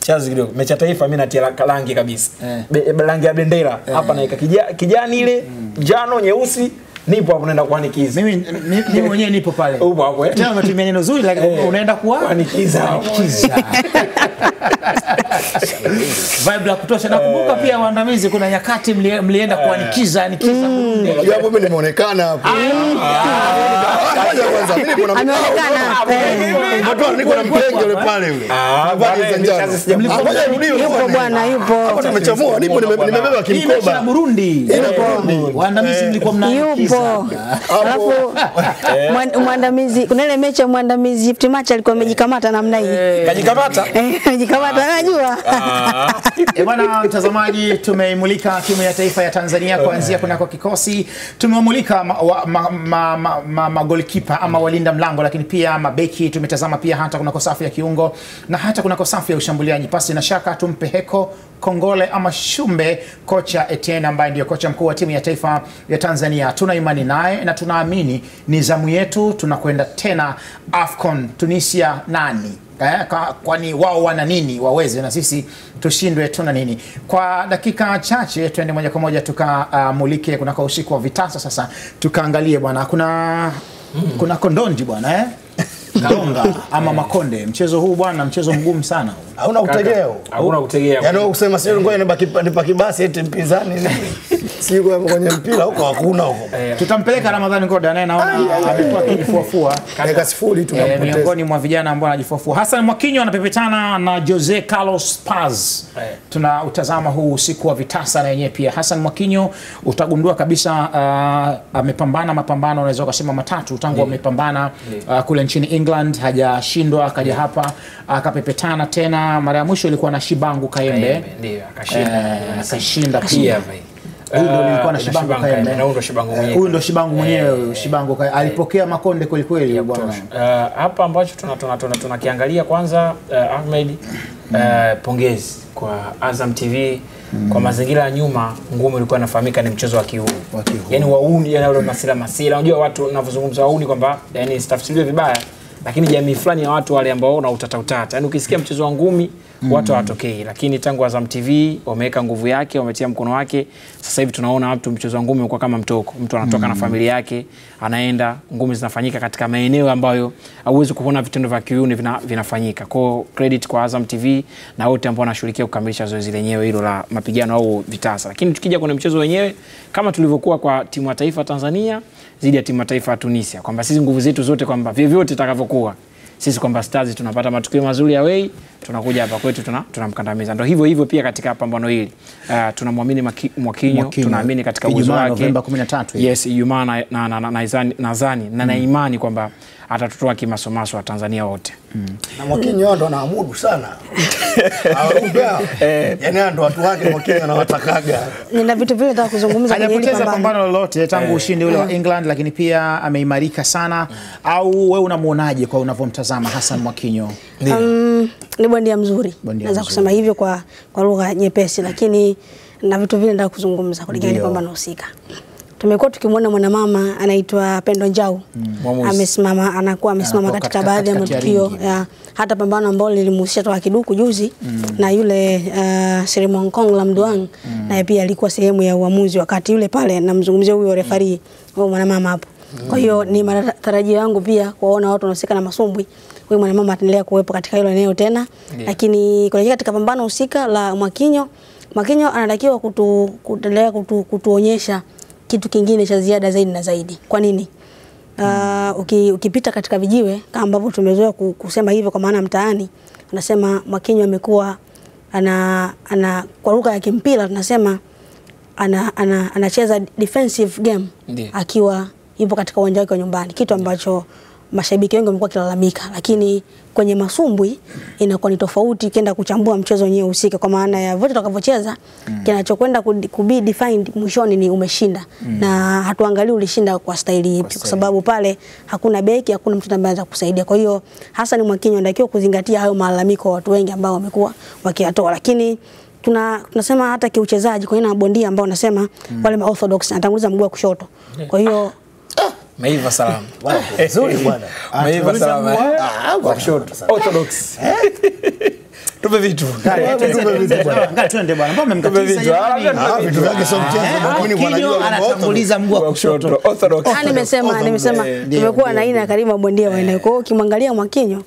chazi kidogo. Mechi ya taifa mimi natia rangi kabisa. Be- rangi ya bendera. Hapa naika kijani ile njano nyeusi nipo hapo naenda kuanikiza
mimi mimi mwenyewe nipo pale
upo hapo eh
tena umetumia neno zuri lakini
Eh.
unaenda
kuanikiza
Kuanikiza. vibe la kutosha nakumbuka pia waandamizi kuna nyakati mlienda kuanikiza anikiza Burundi.
Unajua hapo mimi nimeonekana hapo. Ngoja kwanza, mimi niko na
Ameonekana. Eh,
Watu niko na mpenge yule pale yule.
Ah, bwana,
Ah,
Yupo
bwana.
yupo.
Hapo tumechamua, nipo nimebeba kimkoba.
Burundi waandamizi mlikuwa mnaanikiza
Yupo. Alafu mwan- mwandamizi kuna ile mechi ya mwandamizi Gift Match alikuwa amejikamata namna hii.
kajikamata
Eh, Amejikamata anajua.
eh bwana mtazamaji, tumeimulika timu ya taifa ya Tanzania kuanzia kunako kikosi, tumewamulika magolikipa ma, ma, ma, ma, magolikipa ama walinda mlango, lakini pia mabeki. Tumetazama pia hata kunako safu ya kiungo na hata kunako safu ya ushambuliaji. Pasi na shaka tumpe heko kongole ama shumbe kocha Etienne ambaye ndio kocha mkuu wa timu ya taifa ya Tanzania. Tuna imani naye na tunaamini ni zamu yetu, tunakwenda tena AFCON Tunisia nani Eh, kwani wao wana nini waweze na sisi tushindwe tuna nini kwa dakika chache tuende moja kwa moja tukamulike uh, kunako usiku wa vitasa sasa tukaangalie bwana kuna mm. kuna kondondi bwana eh? Kalonga ama Makonde mchezo huu bwana mchezo mgumu sana huu.
Hauna utegeo.
Hauna kutegea
Yaani wewe kusema sio ngoja nipa nipaki basi eti mpinzani. Si kwa kwenye mpira huko hakuna huko.
tutampeleka Ramadhani Ngoda naye naona amekuwa akijifuafua
Dakika sifuri
tu,
tunampoteza.
miongoni mwa vijana ambao anajifuafua. Hassan Mwakinyo anapepetana na Jose Carlos Paz.
Eh.
Tuna utazama huu usiku wa vitasa na yenyewe pia. Hassan Mwakinyo utagundua kabisa uh, amepambana mapambano unaweza ukasema matatu tangu amepambana uh, kule nchini England hajashindwa, akaja hapa akapepetana tena. Mara ya mwisho ilikuwa na Shibangu Kaembe.
Akashinda.
Eh,
pia.
pia. Huyu ndo Shibangu Eh,
mwenyewe.
Huyu ndo Shibangu mwenyewe Shibangu Kaembe. Alipokea makonde kweli kweli bwana.
Hapa ambacho tunakiangalia tuna, tuna, tunakiangalia kwanza Ahmed uh, pongezi kwa Azam TV Mm. kwa mazingira ya nyuma ngumi ilikuwa inafahamika ni mchezo wa kiuni yani wauni yani wale masila masila. Unajua watu wanavyozungumza wauni kwamba yani sitafsiriwe vibaya lakini jamii fulani ya watu wale ambao na utata. Utata yani ukisikia mchezo wa ngumi watu hawatokei. Lakini tangu Azam TV wameweka nguvu yake wametia mkono wake sasa hivi tunaona watu mchezo wa ngumi umekuwa kama mtoko. Mtu anatoka mm. na familia yake anaenda ngumi zinafanyika katika maeneo ambayo hauwezi kuona vitendo vya kiuni vina, vinafanyika. Kwao credit kwa Azam TV na wote ambao wanashirikia kukamilisha zoezi lenyewe hilo la mapigano au vitasa. Lakini tukija kwenye mchezo wenyewe kama tulivyokuwa kwa timu ya taifa Tanzania dhidi ya timu ya taifa ya Tunisia kwamba sisi nguvu zetu zote kwamba vyovyote itakavyokuwa sisi kwamba Stars tunapata matukio mazuri ya wei tunakuja hapa kwetu tuna- tunamkandamiza. Ndo hivyo hivyo pia katika pambano hili. Uh, tunamwamini Mwakinyo, tunaamini katika uwezo wake.
Novemba 13
yes, Ijumaa na- na- na- na- na, na, na na imani kwamba atatutoa kimasomaso wa Tanzania wote. mm.
Na Mwakinyo ndo anaamudu sana. Aruga. Yaani hao ndo watu wake Mwakinyo anawatakaga.
Nina vitu vile nataka kuzungumza kwenye hili
hajapoteza
pambano.
pambano lolote tangu ushindi ule wa England, lakini pia ameimarika sana. Au wewe unamwonaje kwa unavyomtazama Hassan Mwakinyo?
Um, ni bondia mzuri naweza kusema hivyo kwa, kwa lugha nyepesi, lakini na vitu vile nataka kuzungumza kulingana na pambano husika. Tumekuwa tukimwona mwanamama anaitwa Pendo Njau
mm.
amesimama anakuwa amesimama katika
katika-
baadhi ya matukio
ya
hata pambano ambalo lilimhusisha toka kiduku juzi mm. na yule uh, Sirimo Kong Lamduang naye pia alikuwa sehemu ya uamuzi wakati yule pale, namzungumzia huyo refari huyo mwanamama hapo. mm. Kwa hiyo ni matarajio yangu pia kuwaona watu wanahusika na masumbwi huyu mwanamama ataendelea kuwepo katika hilo eneo tena
yeah.
lakini kuelekea katika pambano husika la Mwakinyo, Mwakinyo anatakiwa kutu, kutu, kutu, kutuonyesha kitu kingine cha ziada zaidi na zaidi. Kwa nini? Uh, uki, ukipita katika vijiwe kama ambavyo tumezoea kusema hivyo, kwa maana mtaani unasema Mwakinyo amekuwa ana, ana kwa lugha ya kimpira tunasema ana, ana, anacheza defensive game
Ndiyo.
akiwa yupo katika uwanja wake wa nyumbani, kitu ambacho mashabiki wengi wamekuwa kilalamika, lakini kwenye masumbwi inakuwa ni tofauti ukienda kuchambua mchezo wenyewe husika, kwa maana ya vote utakavyocheza mm. kinachokwenda ku ku defined mwishoni ni umeshinda mm. na hatuangalii ulishinda kwa staili ipi, kwa sababu pale hakuna beki, hakuna mtu ambaye anaweza kusaidia. Kwa hiyo Hassan Mwakinyo anatakiwa kuzingatia hayo malalamiko watu wengi ambao wamekuwa wakiyatoa, lakini tuna tunasema hata kiuchezaji kwa na bondia ambao nasema mm. wale ma orthodox anatanguliza mguu wa kushoto. Kwa hiyo
Meiva salama.
Nzuri bwana.
Meiva salama. eh?
Ah,
Kwa kushoto. Orthodox. Tupe vitu.
Ngali twende bwana, mbona
Tupe
mmemkatiza
vitu.
jamani?
Ah, vitu vyake sio mchezo,
Eh,
wanajua mambo
anatanguliza mguu wa kushoto.
Orthodox.
Ah, nimesema nimesema tumekuwa na aina wa aina hiyo. Kwa hiyo ukimwangalia Mwakinyo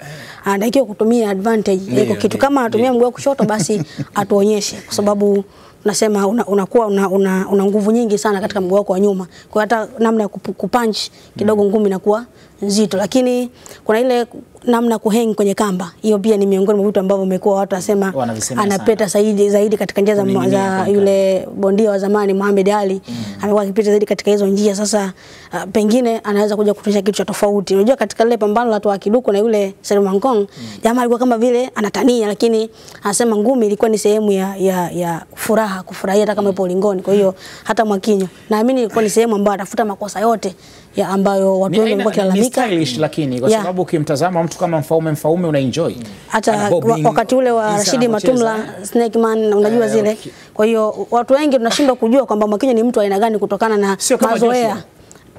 anatakiwa kutumia advantage iko kitu kama anatumia mguu wa kushoto basi atuonyeshe, kwa sababu unasema una, unakuwa una, una, una nguvu nyingi sana katika mguu wako wa nyuma, kwa hata namna ya kupu- kupunch kidogo ngumi inakuwa nzito, lakini kuna ile namna ya kuhang kwenye kamba, hiyo pia ni miongoni mwa vitu ambavyo umekuwa watu wasema anapeta zaidi zaidi katika njia za, za yule bondia wa zamani Muhammad Ali mm. amekuwa akipita zaidi katika hizo njia. Sasa uh, pengine anaweza kuja kutuonyesha kitu cha tofauti. Unajua, katika lile pambano la Toa Kiduku na yule Salman Kong jamaa alikuwa kama vile anatania, lakini anasema ngumi ilikuwa ni sehemu ya, ya, ya furaha, kufurahia hata kama ipo ulingoni. Kwa hiyo hata Mwakinyo naamini ilikuwa ni sehemu ambayo atafuta makosa yote ya ambayo watu wengi wamekuwa kilalamika
lakini kwa sababu ukimtazama mtu kama Mfaume Mfaume unaenjoy.
hata wa- wakati ule wa Rashidi. Matumla Snake Man, unajua
uh,
zile.
okay.
Kwa hiyo watu wengi tunashindwa kujua kwamba Mwakinyo ni mtu aina gani kutokana na mazoea.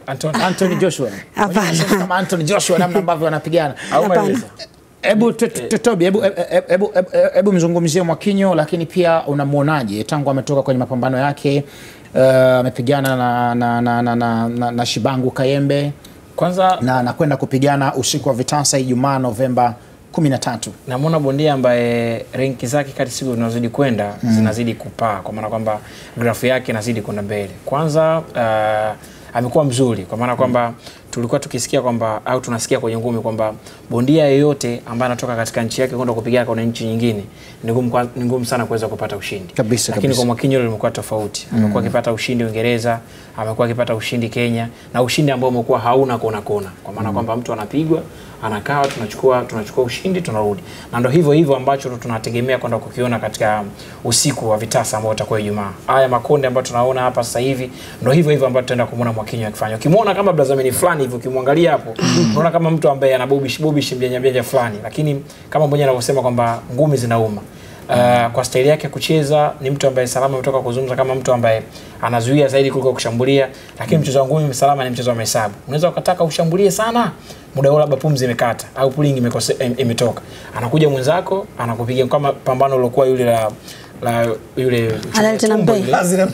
Anthony,
Anthony Joshua.
Hapana.
Kama Anthony Joshua namna ambavyo wanapigana.
Hapana.
Hebu Tobi, hebu hebu- hebu hebu- hebu mzungumzie Mwakinyo, lakini pia unamwonaje tangu ametoka kwenye mapambano yake uh, amepigana na, na, na, na, na, na, na Shibangu Kayembe
Kwanza
na anakwenda kupigana usiku wa vitasa Ijumaa Novemba 13.
namwona bondia ambaye renki zake kati siku zinazidi kwenda mm. zinazidi kupaa kwa maana kwamba grafu yake inazidi kwenda mbele kwanza uh, amekuwa mzuri. Kwa maana kwamba tulikuwa tukisikia kwamba au tunasikia kwenye ngumi kwamba bondia yeyote ambaye anatoka katika nchi yake kwenda kupigana kwenye nchi nyingine ni ngumu ni ngumu sana kuweza kupata ushindi.
Kabisa,
lakini
kabisa.
kwa Mwakinyo limekuwa tofauti. Amekuwa akipata ushindi Uingereza amekuwa akipata ushindi Kenya na ushindi ambao umekuwa hauna kona kona kwa maana kwamba mtu anapigwa anakaa tunachukua tunachukua ushindi tunarudi. Na ndo hivyo hivyo ambacho tunategemea kwenda kukiona katika usiku wa vitasa ambao utakuwa Ijumaa. Haya makonde ambayo tunaona hapa sasa hivi ndo hivyo hivyo ambayo tutaenda kumuona Mwakinyo akifanya. Ukimwona kama brazamini fulani hivi ukimwangalia hapo unaona kama mtu ambaye ana bobish bobish fulani. Lakini kama mmoja anavyosema kwamba ngumi zinauma Uh, kwa staili yake ya kucheza ni mtu ambaye Salama ametoka kuzungumza kama mtu ambaye anazuia zaidi kuliko kushambulia, lakini mchezo wa ngumi Salama ni mchezo wa mahesabu. Unaweza ukataka ushambulie sana, muda huo labda pumzi imekata au pulling imekose, im- imetoka, anakuja mwenzako anakupiga kama pambano lilokuwa yule la la yule.
Lazi na-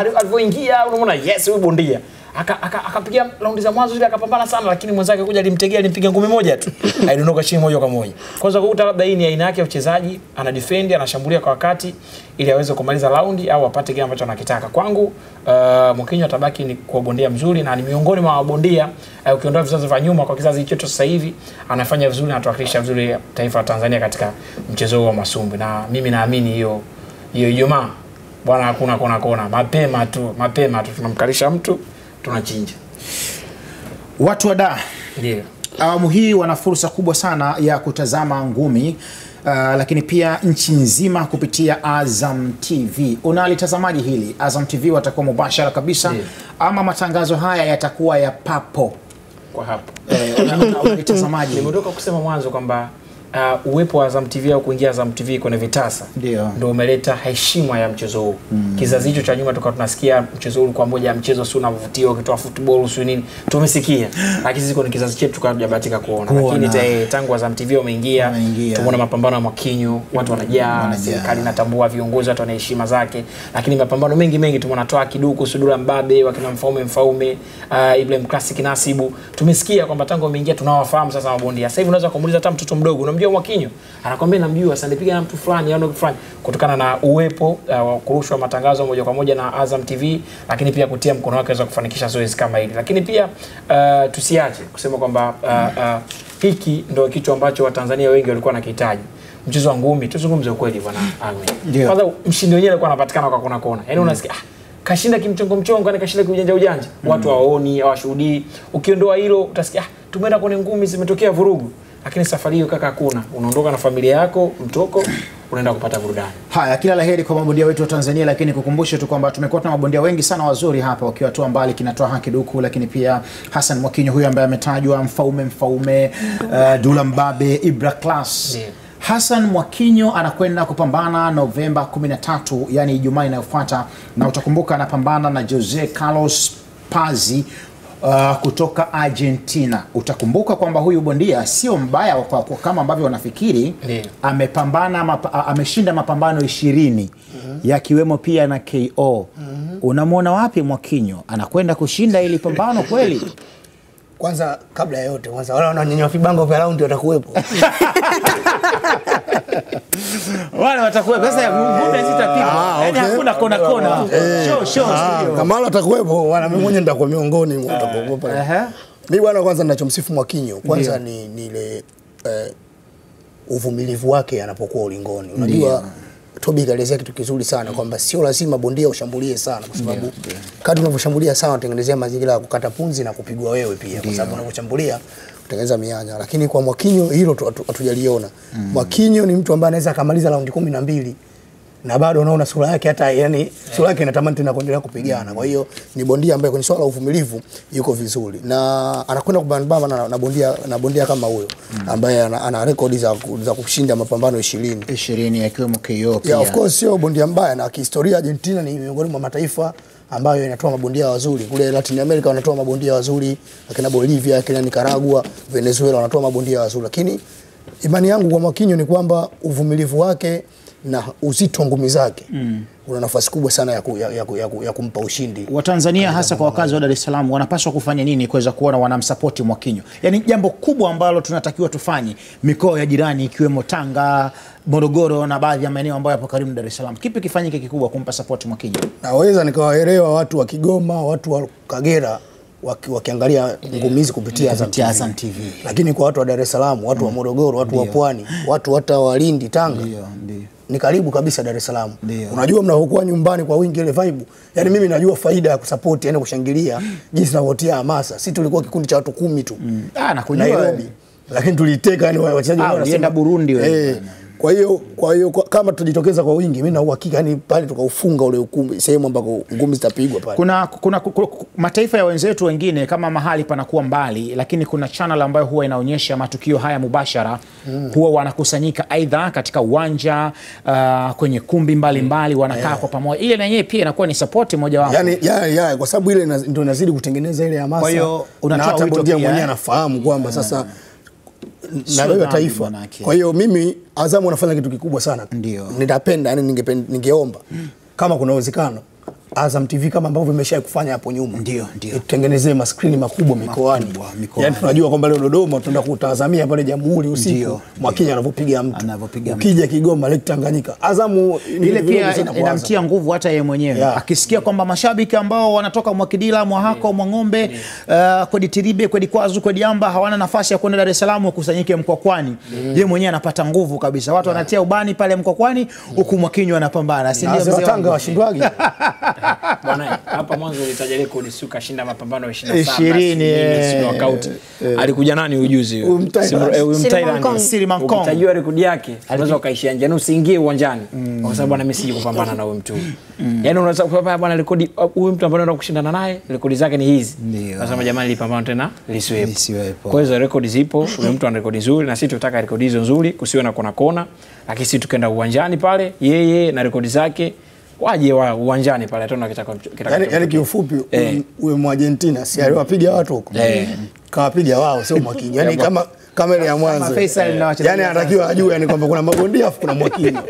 ali- alivyoingia unaona yes huyu bondia akapiga raundi za mwanzo zile akapambana sana lakini mwenzake kuja alimtegea alimpiga ngumi moja tu. Alidondoka chini moja kwa moja. Kwanza kukuta labda hii ni aina yake ya uchezaji ana defend anashambulia kwa wakati ili aweze kumaliza raundi au apate kile ambacho anakitaka. Kwangu uh, Mwakinyo atabaki ni kwa bondia mzuri na ni miongoni mwa wabondia uh, ukiondoa vizazi vya nyuma kwa kizazi chetu sasa hivi anafanya vizuri na anatuwakilisha vizuri taifa la Tanzania katika mchezo wa masumbwi, na mimi naamini hiyo hiyo Ijumaa. Bwana hakuna kona kona. Mapema tu mapema tu tunamkalisha mtu tunachinja
Watu wa da
ndio
awamu hii wana fursa kubwa sana ya kutazama ngumi uh, lakini pia nchi nzima kupitia Azam TV. Unalitazamaji hili? Azam TV watakuwa mubashara kabisa
yeah.
ama matangazo haya yatakuwa ya papo?
kwa hapo
Eh, una- una- Unalitazamaji
nimetoka kusema mwanzo kwamba uh, uwepo wa Azam TV au kuingia Azam TV kwenye vitasa
Ndio.
umeleta heshima ya mchezo huu. Mm. kizazi hicho cha nyuma tukawa tunasikia mchezo huu kwa moja ya mchezo si unavutia ukitoa football si nini. Tumesikia lakini sisi kwenye kizazi chetu tukawa tujabahatika kuona. Lakini te, tangu Azam TV wameingia tumeona mapambano ya Mwakinyo watu wanajaa
Wanajaa.
serikali inatambua viongozi watu wana heshima zake. Lakini mapambano mengi mengi tumeona toa kiduku Sudura Mbabe wakina Mfaume Mfaume uh, Ibrahim Classic Nasibu. Tumesikia kwamba tangu wameingia tunawafahamu sasa mabondia sasa hivi unaweza kumuuliza hata mtoto mdogo unamjua Mwakinyo anakwambia namjua sasa nipiga na mtu fulani au fulani kutokana na uwepo uh, wa kurushwa matangazo moja kwa moja na Azam TV lakini pia kutia mkono wake aweza kufanikisha zoezi kama hili. Lakini pia uh, tusiache kusema kwamba uh, uh, hiki ndio kitu ambacho Watanzania wengi walikuwa nakihitaji mchezo wa ngumi tuzungumze ukweli bwana Ahmed.
Ndio.
kwanza mshindi wenyewe alikuwa anapatikana kwa kona. Kona yani unasikia ah, kashinda kimchongo mchongo yani kashinda kiujanja ujanja. Watu hawaoni hawashuhudii. Ukiondoa hilo utasikia ah, tumeenda kwenye ngumi zimetokea vurugu lakini safari hiyo kaka hakuna unaondoka na familia yako mtoko unaenda kupata burudani
Haya, kila la heri kwa mabondia wetu wa Tanzania, lakini kukumbushe tu kwamba tumekuwa tuna mabondia wengi sana wazuri hapa wakiwatoa mbali kinatoa haki duku, lakini pia Hassan Mwakinyo huyu ambaye ametajwa, Mfaume Mfaume, uh, Dula Mbabe, Ibra Class.
yeah.
Hassan Mwakinyo anakwenda kupambana Novemba 13, yani Ijumaa inayofuata, na utakumbuka anapambana na Jose Carlos Pazi Uh, kutoka Argentina. Utakumbuka kwamba huyu bondia sio mbaya kwa, kwa kama ambavyo wanafikiri
yeah.
amepambana mapa, ameshinda mapambano ishirini yakiwemo pia na KO. mm -hmm. Unamwona wapi Mwakinyo anakwenda kushinda ili pambano kweli?
Kwanza kabla ya yote, kwanza wale wananyanywa vibango vya raundi watakuwepo.
Wale watakuwa sasa, ngumi zitapigwa,
Ah,
yani hakuna kona kona, show show
Ah. Kamala atakuwepo, wana mimi mwenyewe nitakuwa miongoni mwa watakuwepo. Mimi bwana, kwanza ninachomsifu Mwakinyo. Kwanza ni ni ile eh, uvumilivu wake anapokuwa ulingoni. Unajua Tobi kaelezea kitu kizuri sana kwamba sio lazima bondia ushambulie sana, kwa sababu kadri unavyoshambulia sana unatengenezea mazingira ya kukata punzi na kupigwa wewe pia, kwa sababu unavyoshambulia utengeneza mianya. Lakini kwa Mwakinyo hilo hatujaliona. Mm. Mwakinyo ni mtu ambaye anaweza akamaliza raundi kumi na mbili na bado unaona sura yake hata yani sura yake inatamani tena kuendelea kupigana. Kwa hiyo ni bondia ambaye kwenye swala la uvumilivu yuko vizuri na anakwenda kupambana na, na bondia na bondia kama huyo mm. ambaye ana, ana rekodi za, za kushinda mapambano 20.
ishirini yakiwemo KO pia.
Yeah, of course sio bondia mbaya na kihistoria Argentina ni miongoni mwa mataifa ambayo inatoa mabondia wazuri. Kule Latin America wanatoa mabondia wazuri, akina Bolivia, akina Nicaragua, Venezuela wanatoa mabondia wazuri. Lakini imani yangu kwa Mwakinyo ni kwamba uvumilivu wake na uzito wa ngumi zake una nafasi kubwa sana ya, ku, ya, ya, ya, ya kumpa ushindi.
Watanzania hasa kwa wakazi wa Dar es Salaam wanapaswa kufanya nini kuweza kuona wanamsapoti Mwakinyo? Yani jambo kubwa ambalo tunatakiwa tufanye mikoa ya jirani ikiwemo Tanga, Morogoro na baadhi ya maeneo ambayo yapo karibu Dar es Salaam, kipi kifanyike kikubwa kumpa sapoti Mwakinyo?
Naweza nikawaelewa watu wa Kigoma, watu wa Kagera waki, wakiangalia ngumizi kupitia Azam TV.
Azam TV.
Lakini kwa watu wa Dar es Salaam, watu wa Morogoro, watu wa Pwani, watu hata wa Lindi, Tanga
Ndiyo. ndio.
Ni karibu kabisa Dar es Salaam. Unajua mnapokuwa nyumbani kwa wingi ile vibe. Yaani mimi najua faida ya kusupport, yani kushangilia jinsi tunavyotia hamasa. Sisi tulikuwa kikundi cha watu kumi tu. Mm.
Ah, nakujua
Nairobi. Lakini tuliteka yani wachezaji
wa
wanasema-
ulienda Burundi wewe.
Kwa hiyo kwa hiyo kama tutajitokeza kwa wingi, mimi na uhakika yani pale tukaufunga ule ukumbi sehemu ambako ngumi zitapigwa pale.
Kuna, kuna, kuna, mataifa ya wenzetu wengine kama mahali panakuwa mbali, lakini kuna channel ambayo huwa inaonyesha matukio haya mubashara huwa wanakusanyika aidha katika uwanja uh, kwenye kumbi mbalimbali wanakaa yeah. kwa pamoja, ile na yenyewe pia inakuwa ni support moja wapo
Yani, ya, ya, kwa sababu ile ndio inazidi kutengeneza ile hamasa.
Kwa hiyo, unatoa wito pia,
mwenyewe
eh?
anafahamu kwamba sasa
Sio leo
taifa. Kwa hiyo mimi Azamu wanafanya kitu kikubwa sana.
Ndio.
Nitapenda yani ningependa ningeomba kama kuna uwezekano Azam TV kama ambavyo imesha kufanya hapo nyuma.
Ndio, ndio.
Itengenezee maskrini makubwa mikoani.
mikoani.
Yaani tunajua kwamba leo Dodoma tunaenda kutazamia pale Jamhuri
Ndio,
usiku Mwakinyo anavyopiga mtu.
Anavyopiga mtu.
Ukija Kigoma Lake Tanganyika. Azamu
ile pia
kwa
inamtia nguvu hata yeye mwenyewe
Yeah.
akisikia kwamba mashabiki ambao wanatoka Mwakidila, Mwahako, Mwang'ombe, uh, kwedi Tiribe, kwedi Kwazu, kwedi Amba hawana nafasi ya kwenda Dar es Salaam wakusanyike Mkwakwani. Yeye mwenyewe anapata nguvu kabisa, watu wanatia ubani pale Mkwakwani, huku Mwakinyo anapambana, si ndio
wa Tanga
wangu?
Bwana hapa mwanzo ulitaja rekodi si ukashinda mapambano ya 27
Ishirini, eh,
knockout. Alikuja nani ujuzi eh, huyu
Siri
Mthailand.
Mankong.
Siri Mankong.
Ukitajua rekodi yake unaweza ukaishia nje, usiingie uwanjani kwa sababu bwana mimi siji kupambana na huyu mtu. Yaani unaweza kupambana bwana rekodi huyu mtu ambaye unaenda kushindana naye rekodi zake ni hizi. Nasema jamani lipambano tena lisiwepo.
Lisiwepo.
Kwa hiyo rekodi zipo, huyo mtu ana rekodi nzuri na sisi tunataka rekodi hizo nzuri, kusiwe na kona kona. Lakini sisi tukaenda uwanjani pale, yeye na rekodi zake waje wa uwanjani pale tuone kitaka kitaka.
yani, yani kiufupi
Eh.
uwe Mwargentina si aliwapiga watu huko?
Eh.
kawapiga wao sio Mwakinyo. Yani kama kama ile ya mwanzo. Yani anatakiwa ajue yani kwamba kuna mabondia afu kuna Mwakinyo.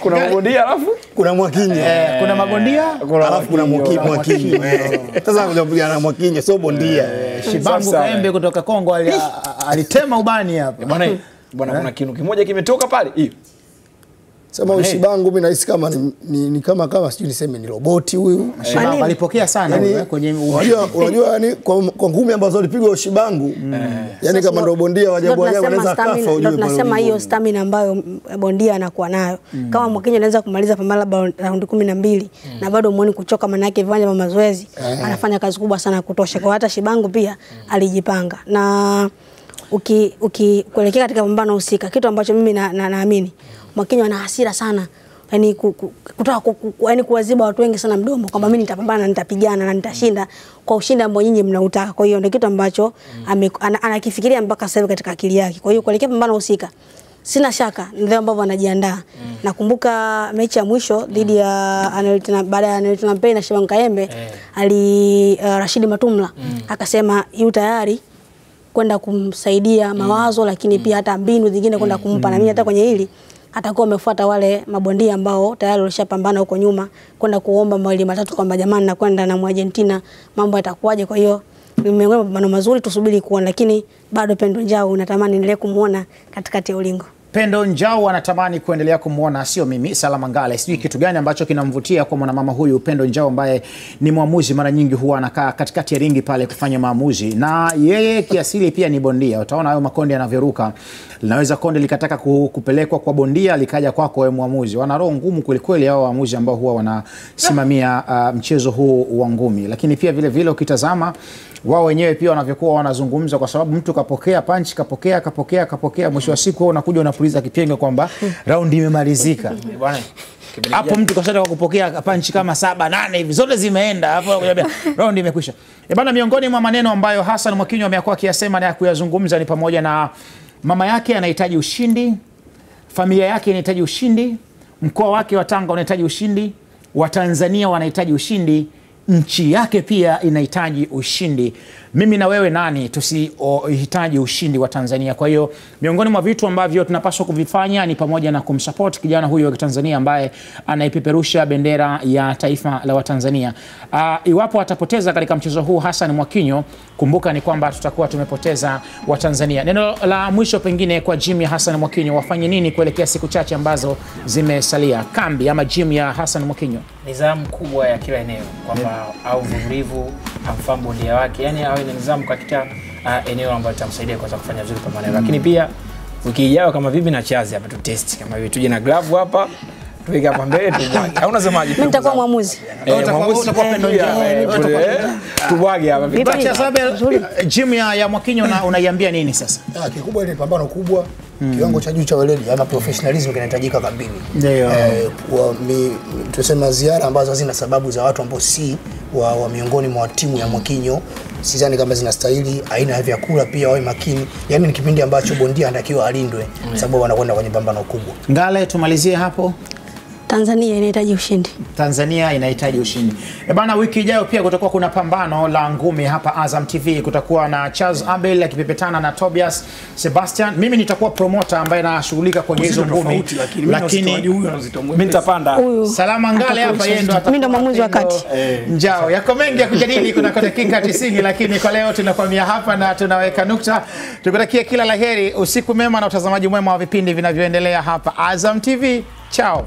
Kuna mabondia alafu?
Kuna Mwakinyo.
Eh, kuna mabondia?
Alafu kuna Mwaki- Mwakinyo. Eh. sasa kuja kupiga na Mwakinyo sio bondia.
Shibangu Kaembe kutoka Kongo alitema ubani hapa.
bwana bwana kuna kinu kimoja kimetoka pale. Hiyo
sema ushibangu mimi nahisi kama ni, ni, ni kama kama sijui niseme ni roboti huyu.
Shibangu alipokea sana
Yani,
eh, kwenye
unajua unajua yani kwa, kwa ngumi ambazo alipigwa Ushibangu yani kama ndio bondia wajabu wajabu
tunasema
anaweza kafa ujue
tunasema hiyo stamina ambayo mm, bondia anakuwa nayo. mm. Kama Mkenya anaweza kumaliza pambano labda raundi kumi na mbili na bado muone kuchoka, maana yake viwanja vya mazoezi anafanya kazi kubwa sana ya kutosha. Kwa hata Shibangu pia alijipanga. Na uki, uki kuelekea katika pambano husika, kitu ambacho mimi naamini na, naamini Mwakinyo wana hasira sana yani ku, ku, kutaka ku, ku, yani kuwaziba watu wengi sana mdomo kwamba mimi nitapambana na nitapigana na nitashinda kwa ushindi ambao nyinyi mnautaka. Kwa hiyo ndio kitu ambacho anakifikiria ana, ana mpaka sasa hivi katika akili yake. Kwa hiyo kuelekea pambano husika sina shaka ndio ambavyo anajiandaa. Nakumbuka mechi ya mwisho dhidi ya Anelitana baada ya Anelitana Mpei na Shaban Kaembe ali uh, Rashidi Matumla mm. akasema yu tayari kwenda kumsaidia mawazo mm. lakini pia hata mbinu zingine kwenda kumpa mm. na mimi hata kwenye hili atakuwa amefuata wale mabondia ambao tayari walishapambana huko nyuma kwenda kuomba mawili matatu kwamba jamani nakwenda na Argentina mambo yatakuwaje? Kwa hiyo ni miongoni mapambano mazuri tusubiri kuona lakini bado Pendo Njau unatamani endelee kumuona katikati ya ulingo
Pendo Njau anatamani kuendelea kumwona, sio mimi Salama Ngale. Sijui kitu gani ambacho kinamvutia kwa mwanamama huyu Pendo Njau ambaye ni mwamuzi, mara nyingi huwa anakaa katikati ya ringi pale kufanya maamuzi, na yeye kiasili pia ni bondia. Utaona hayo makonde yanavyoruka, linaweza konde likataka kupelekwa kwa bondia likaja kwako wewe mwamuzi. Wana roho ngumu kwelikweli hao waamuzi ambao huwa wanasimamia uh, mchezo huu wa ngumi, lakini pia vile vile ukitazama wao wenyewe pia wanavyokuwa wanazungumza, kwa sababu mtu kapokea punch, kapokea kapokea kapokea, mwisho wa siku unakuja unapuliza kipenga kwamba raundi imemalizika.
bwana
Hapo mtu kashaenda kwa kupokea panchi kama saba nane hivi zote zimeenda, hapo raundi imekwisha. E bana, miongoni mwa maneno ambayo Hassan Mwakinyo amekuwa akiyasema na kuyazungumza ni pamoja na mama yake anahitaji ushindi, familia yake inahitaji ushindi, mkoa wake wa Tanga unahitaji ushindi, Watanzania wanahitaji ushindi, nchi yake pia inahitaji ushindi. Mimi na wewe nani tusihitaji ushindi wa Tanzania? Kwa hiyo miongoni mwa vitu ambavyo tunapaswa kuvifanya ni pamoja na kumsupport kijana huyo wa Kitanzania ambaye anaipeperusha bendera ya taifa la Watanzania. Uh, iwapo atapoteza katika mchezo huu Hassan Mwakinyo, kumbuka ni kwamba tutakuwa tumepoteza Watanzania. Neno la mwisho pengine kwa gym ya Hassan Mwakinyo, wafanye nini kuelekea siku chache ambazo zimesalia, kambi ama gym ya Hassan Mwakinyo?
nidhamu kubwa ya kila eneo kwamba au vumilivu amfahamu bondia wake. Yani awe na nidhamu katika uh, eneo ambalo litamsaidia kuweza kufanya vizuri pambano lakini pia wiki ijayo kama vipi na chazi hapa tu test. Kama hivi tuje na glavu hapa tuweke hapa mbele tubwage. Au unasemaje?
Mimi nitakuwa mwamuzi.
Eh, mwamuzi-
utakuwa Pendo
Eh,
Pendo
hapa?
Bacha gym ya, ya Mwakinyo una- unaiambia nini sasa?
Ah, kikubwa ile pambano kubwa kiwango cha juu cha weledi ama professionalism kinahitajika kambini.
Ndio.
Eh, tusema ziara ambazo hazina sababu za watu ambao si wa, wa miongoni mwa timu ya Mwakinyo sidhani kama zinastahili. Aina ya vyakula pia wawe makini, yani ni kipindi ambacho bondia anatakiwa alindwe, mm. sababu wanakwenda kwenye pambano kubwa.
Ngale, tumalizie hapo.
Tanzania inahitaji ushindi
Tanzania inahitaji ushindi. E bana, wiki ijayo pia kutakuwa kuna pambano la ngumi hapa Azam TV. Kutakuwa na Charles Abel akipepetana na Tobias Sebastian. Mimi nitakuwa promoter ambaye nashughulika kwenye hizo ngumi, lakini
mimi nitapanda
Salama Ngale hapa yeye ndo
Mimi ndo mwamuzi wa kati.
Njao. Yako mengi ya kujadili kuna kwa dakika 90, lakini kwa leo tunakwamia hapa na tunaweka nukta. Tukutakie kila la heri, usiku mema na utazamaji mwema wa vipindi vinavyoendelea hapa Azam TV. Chao.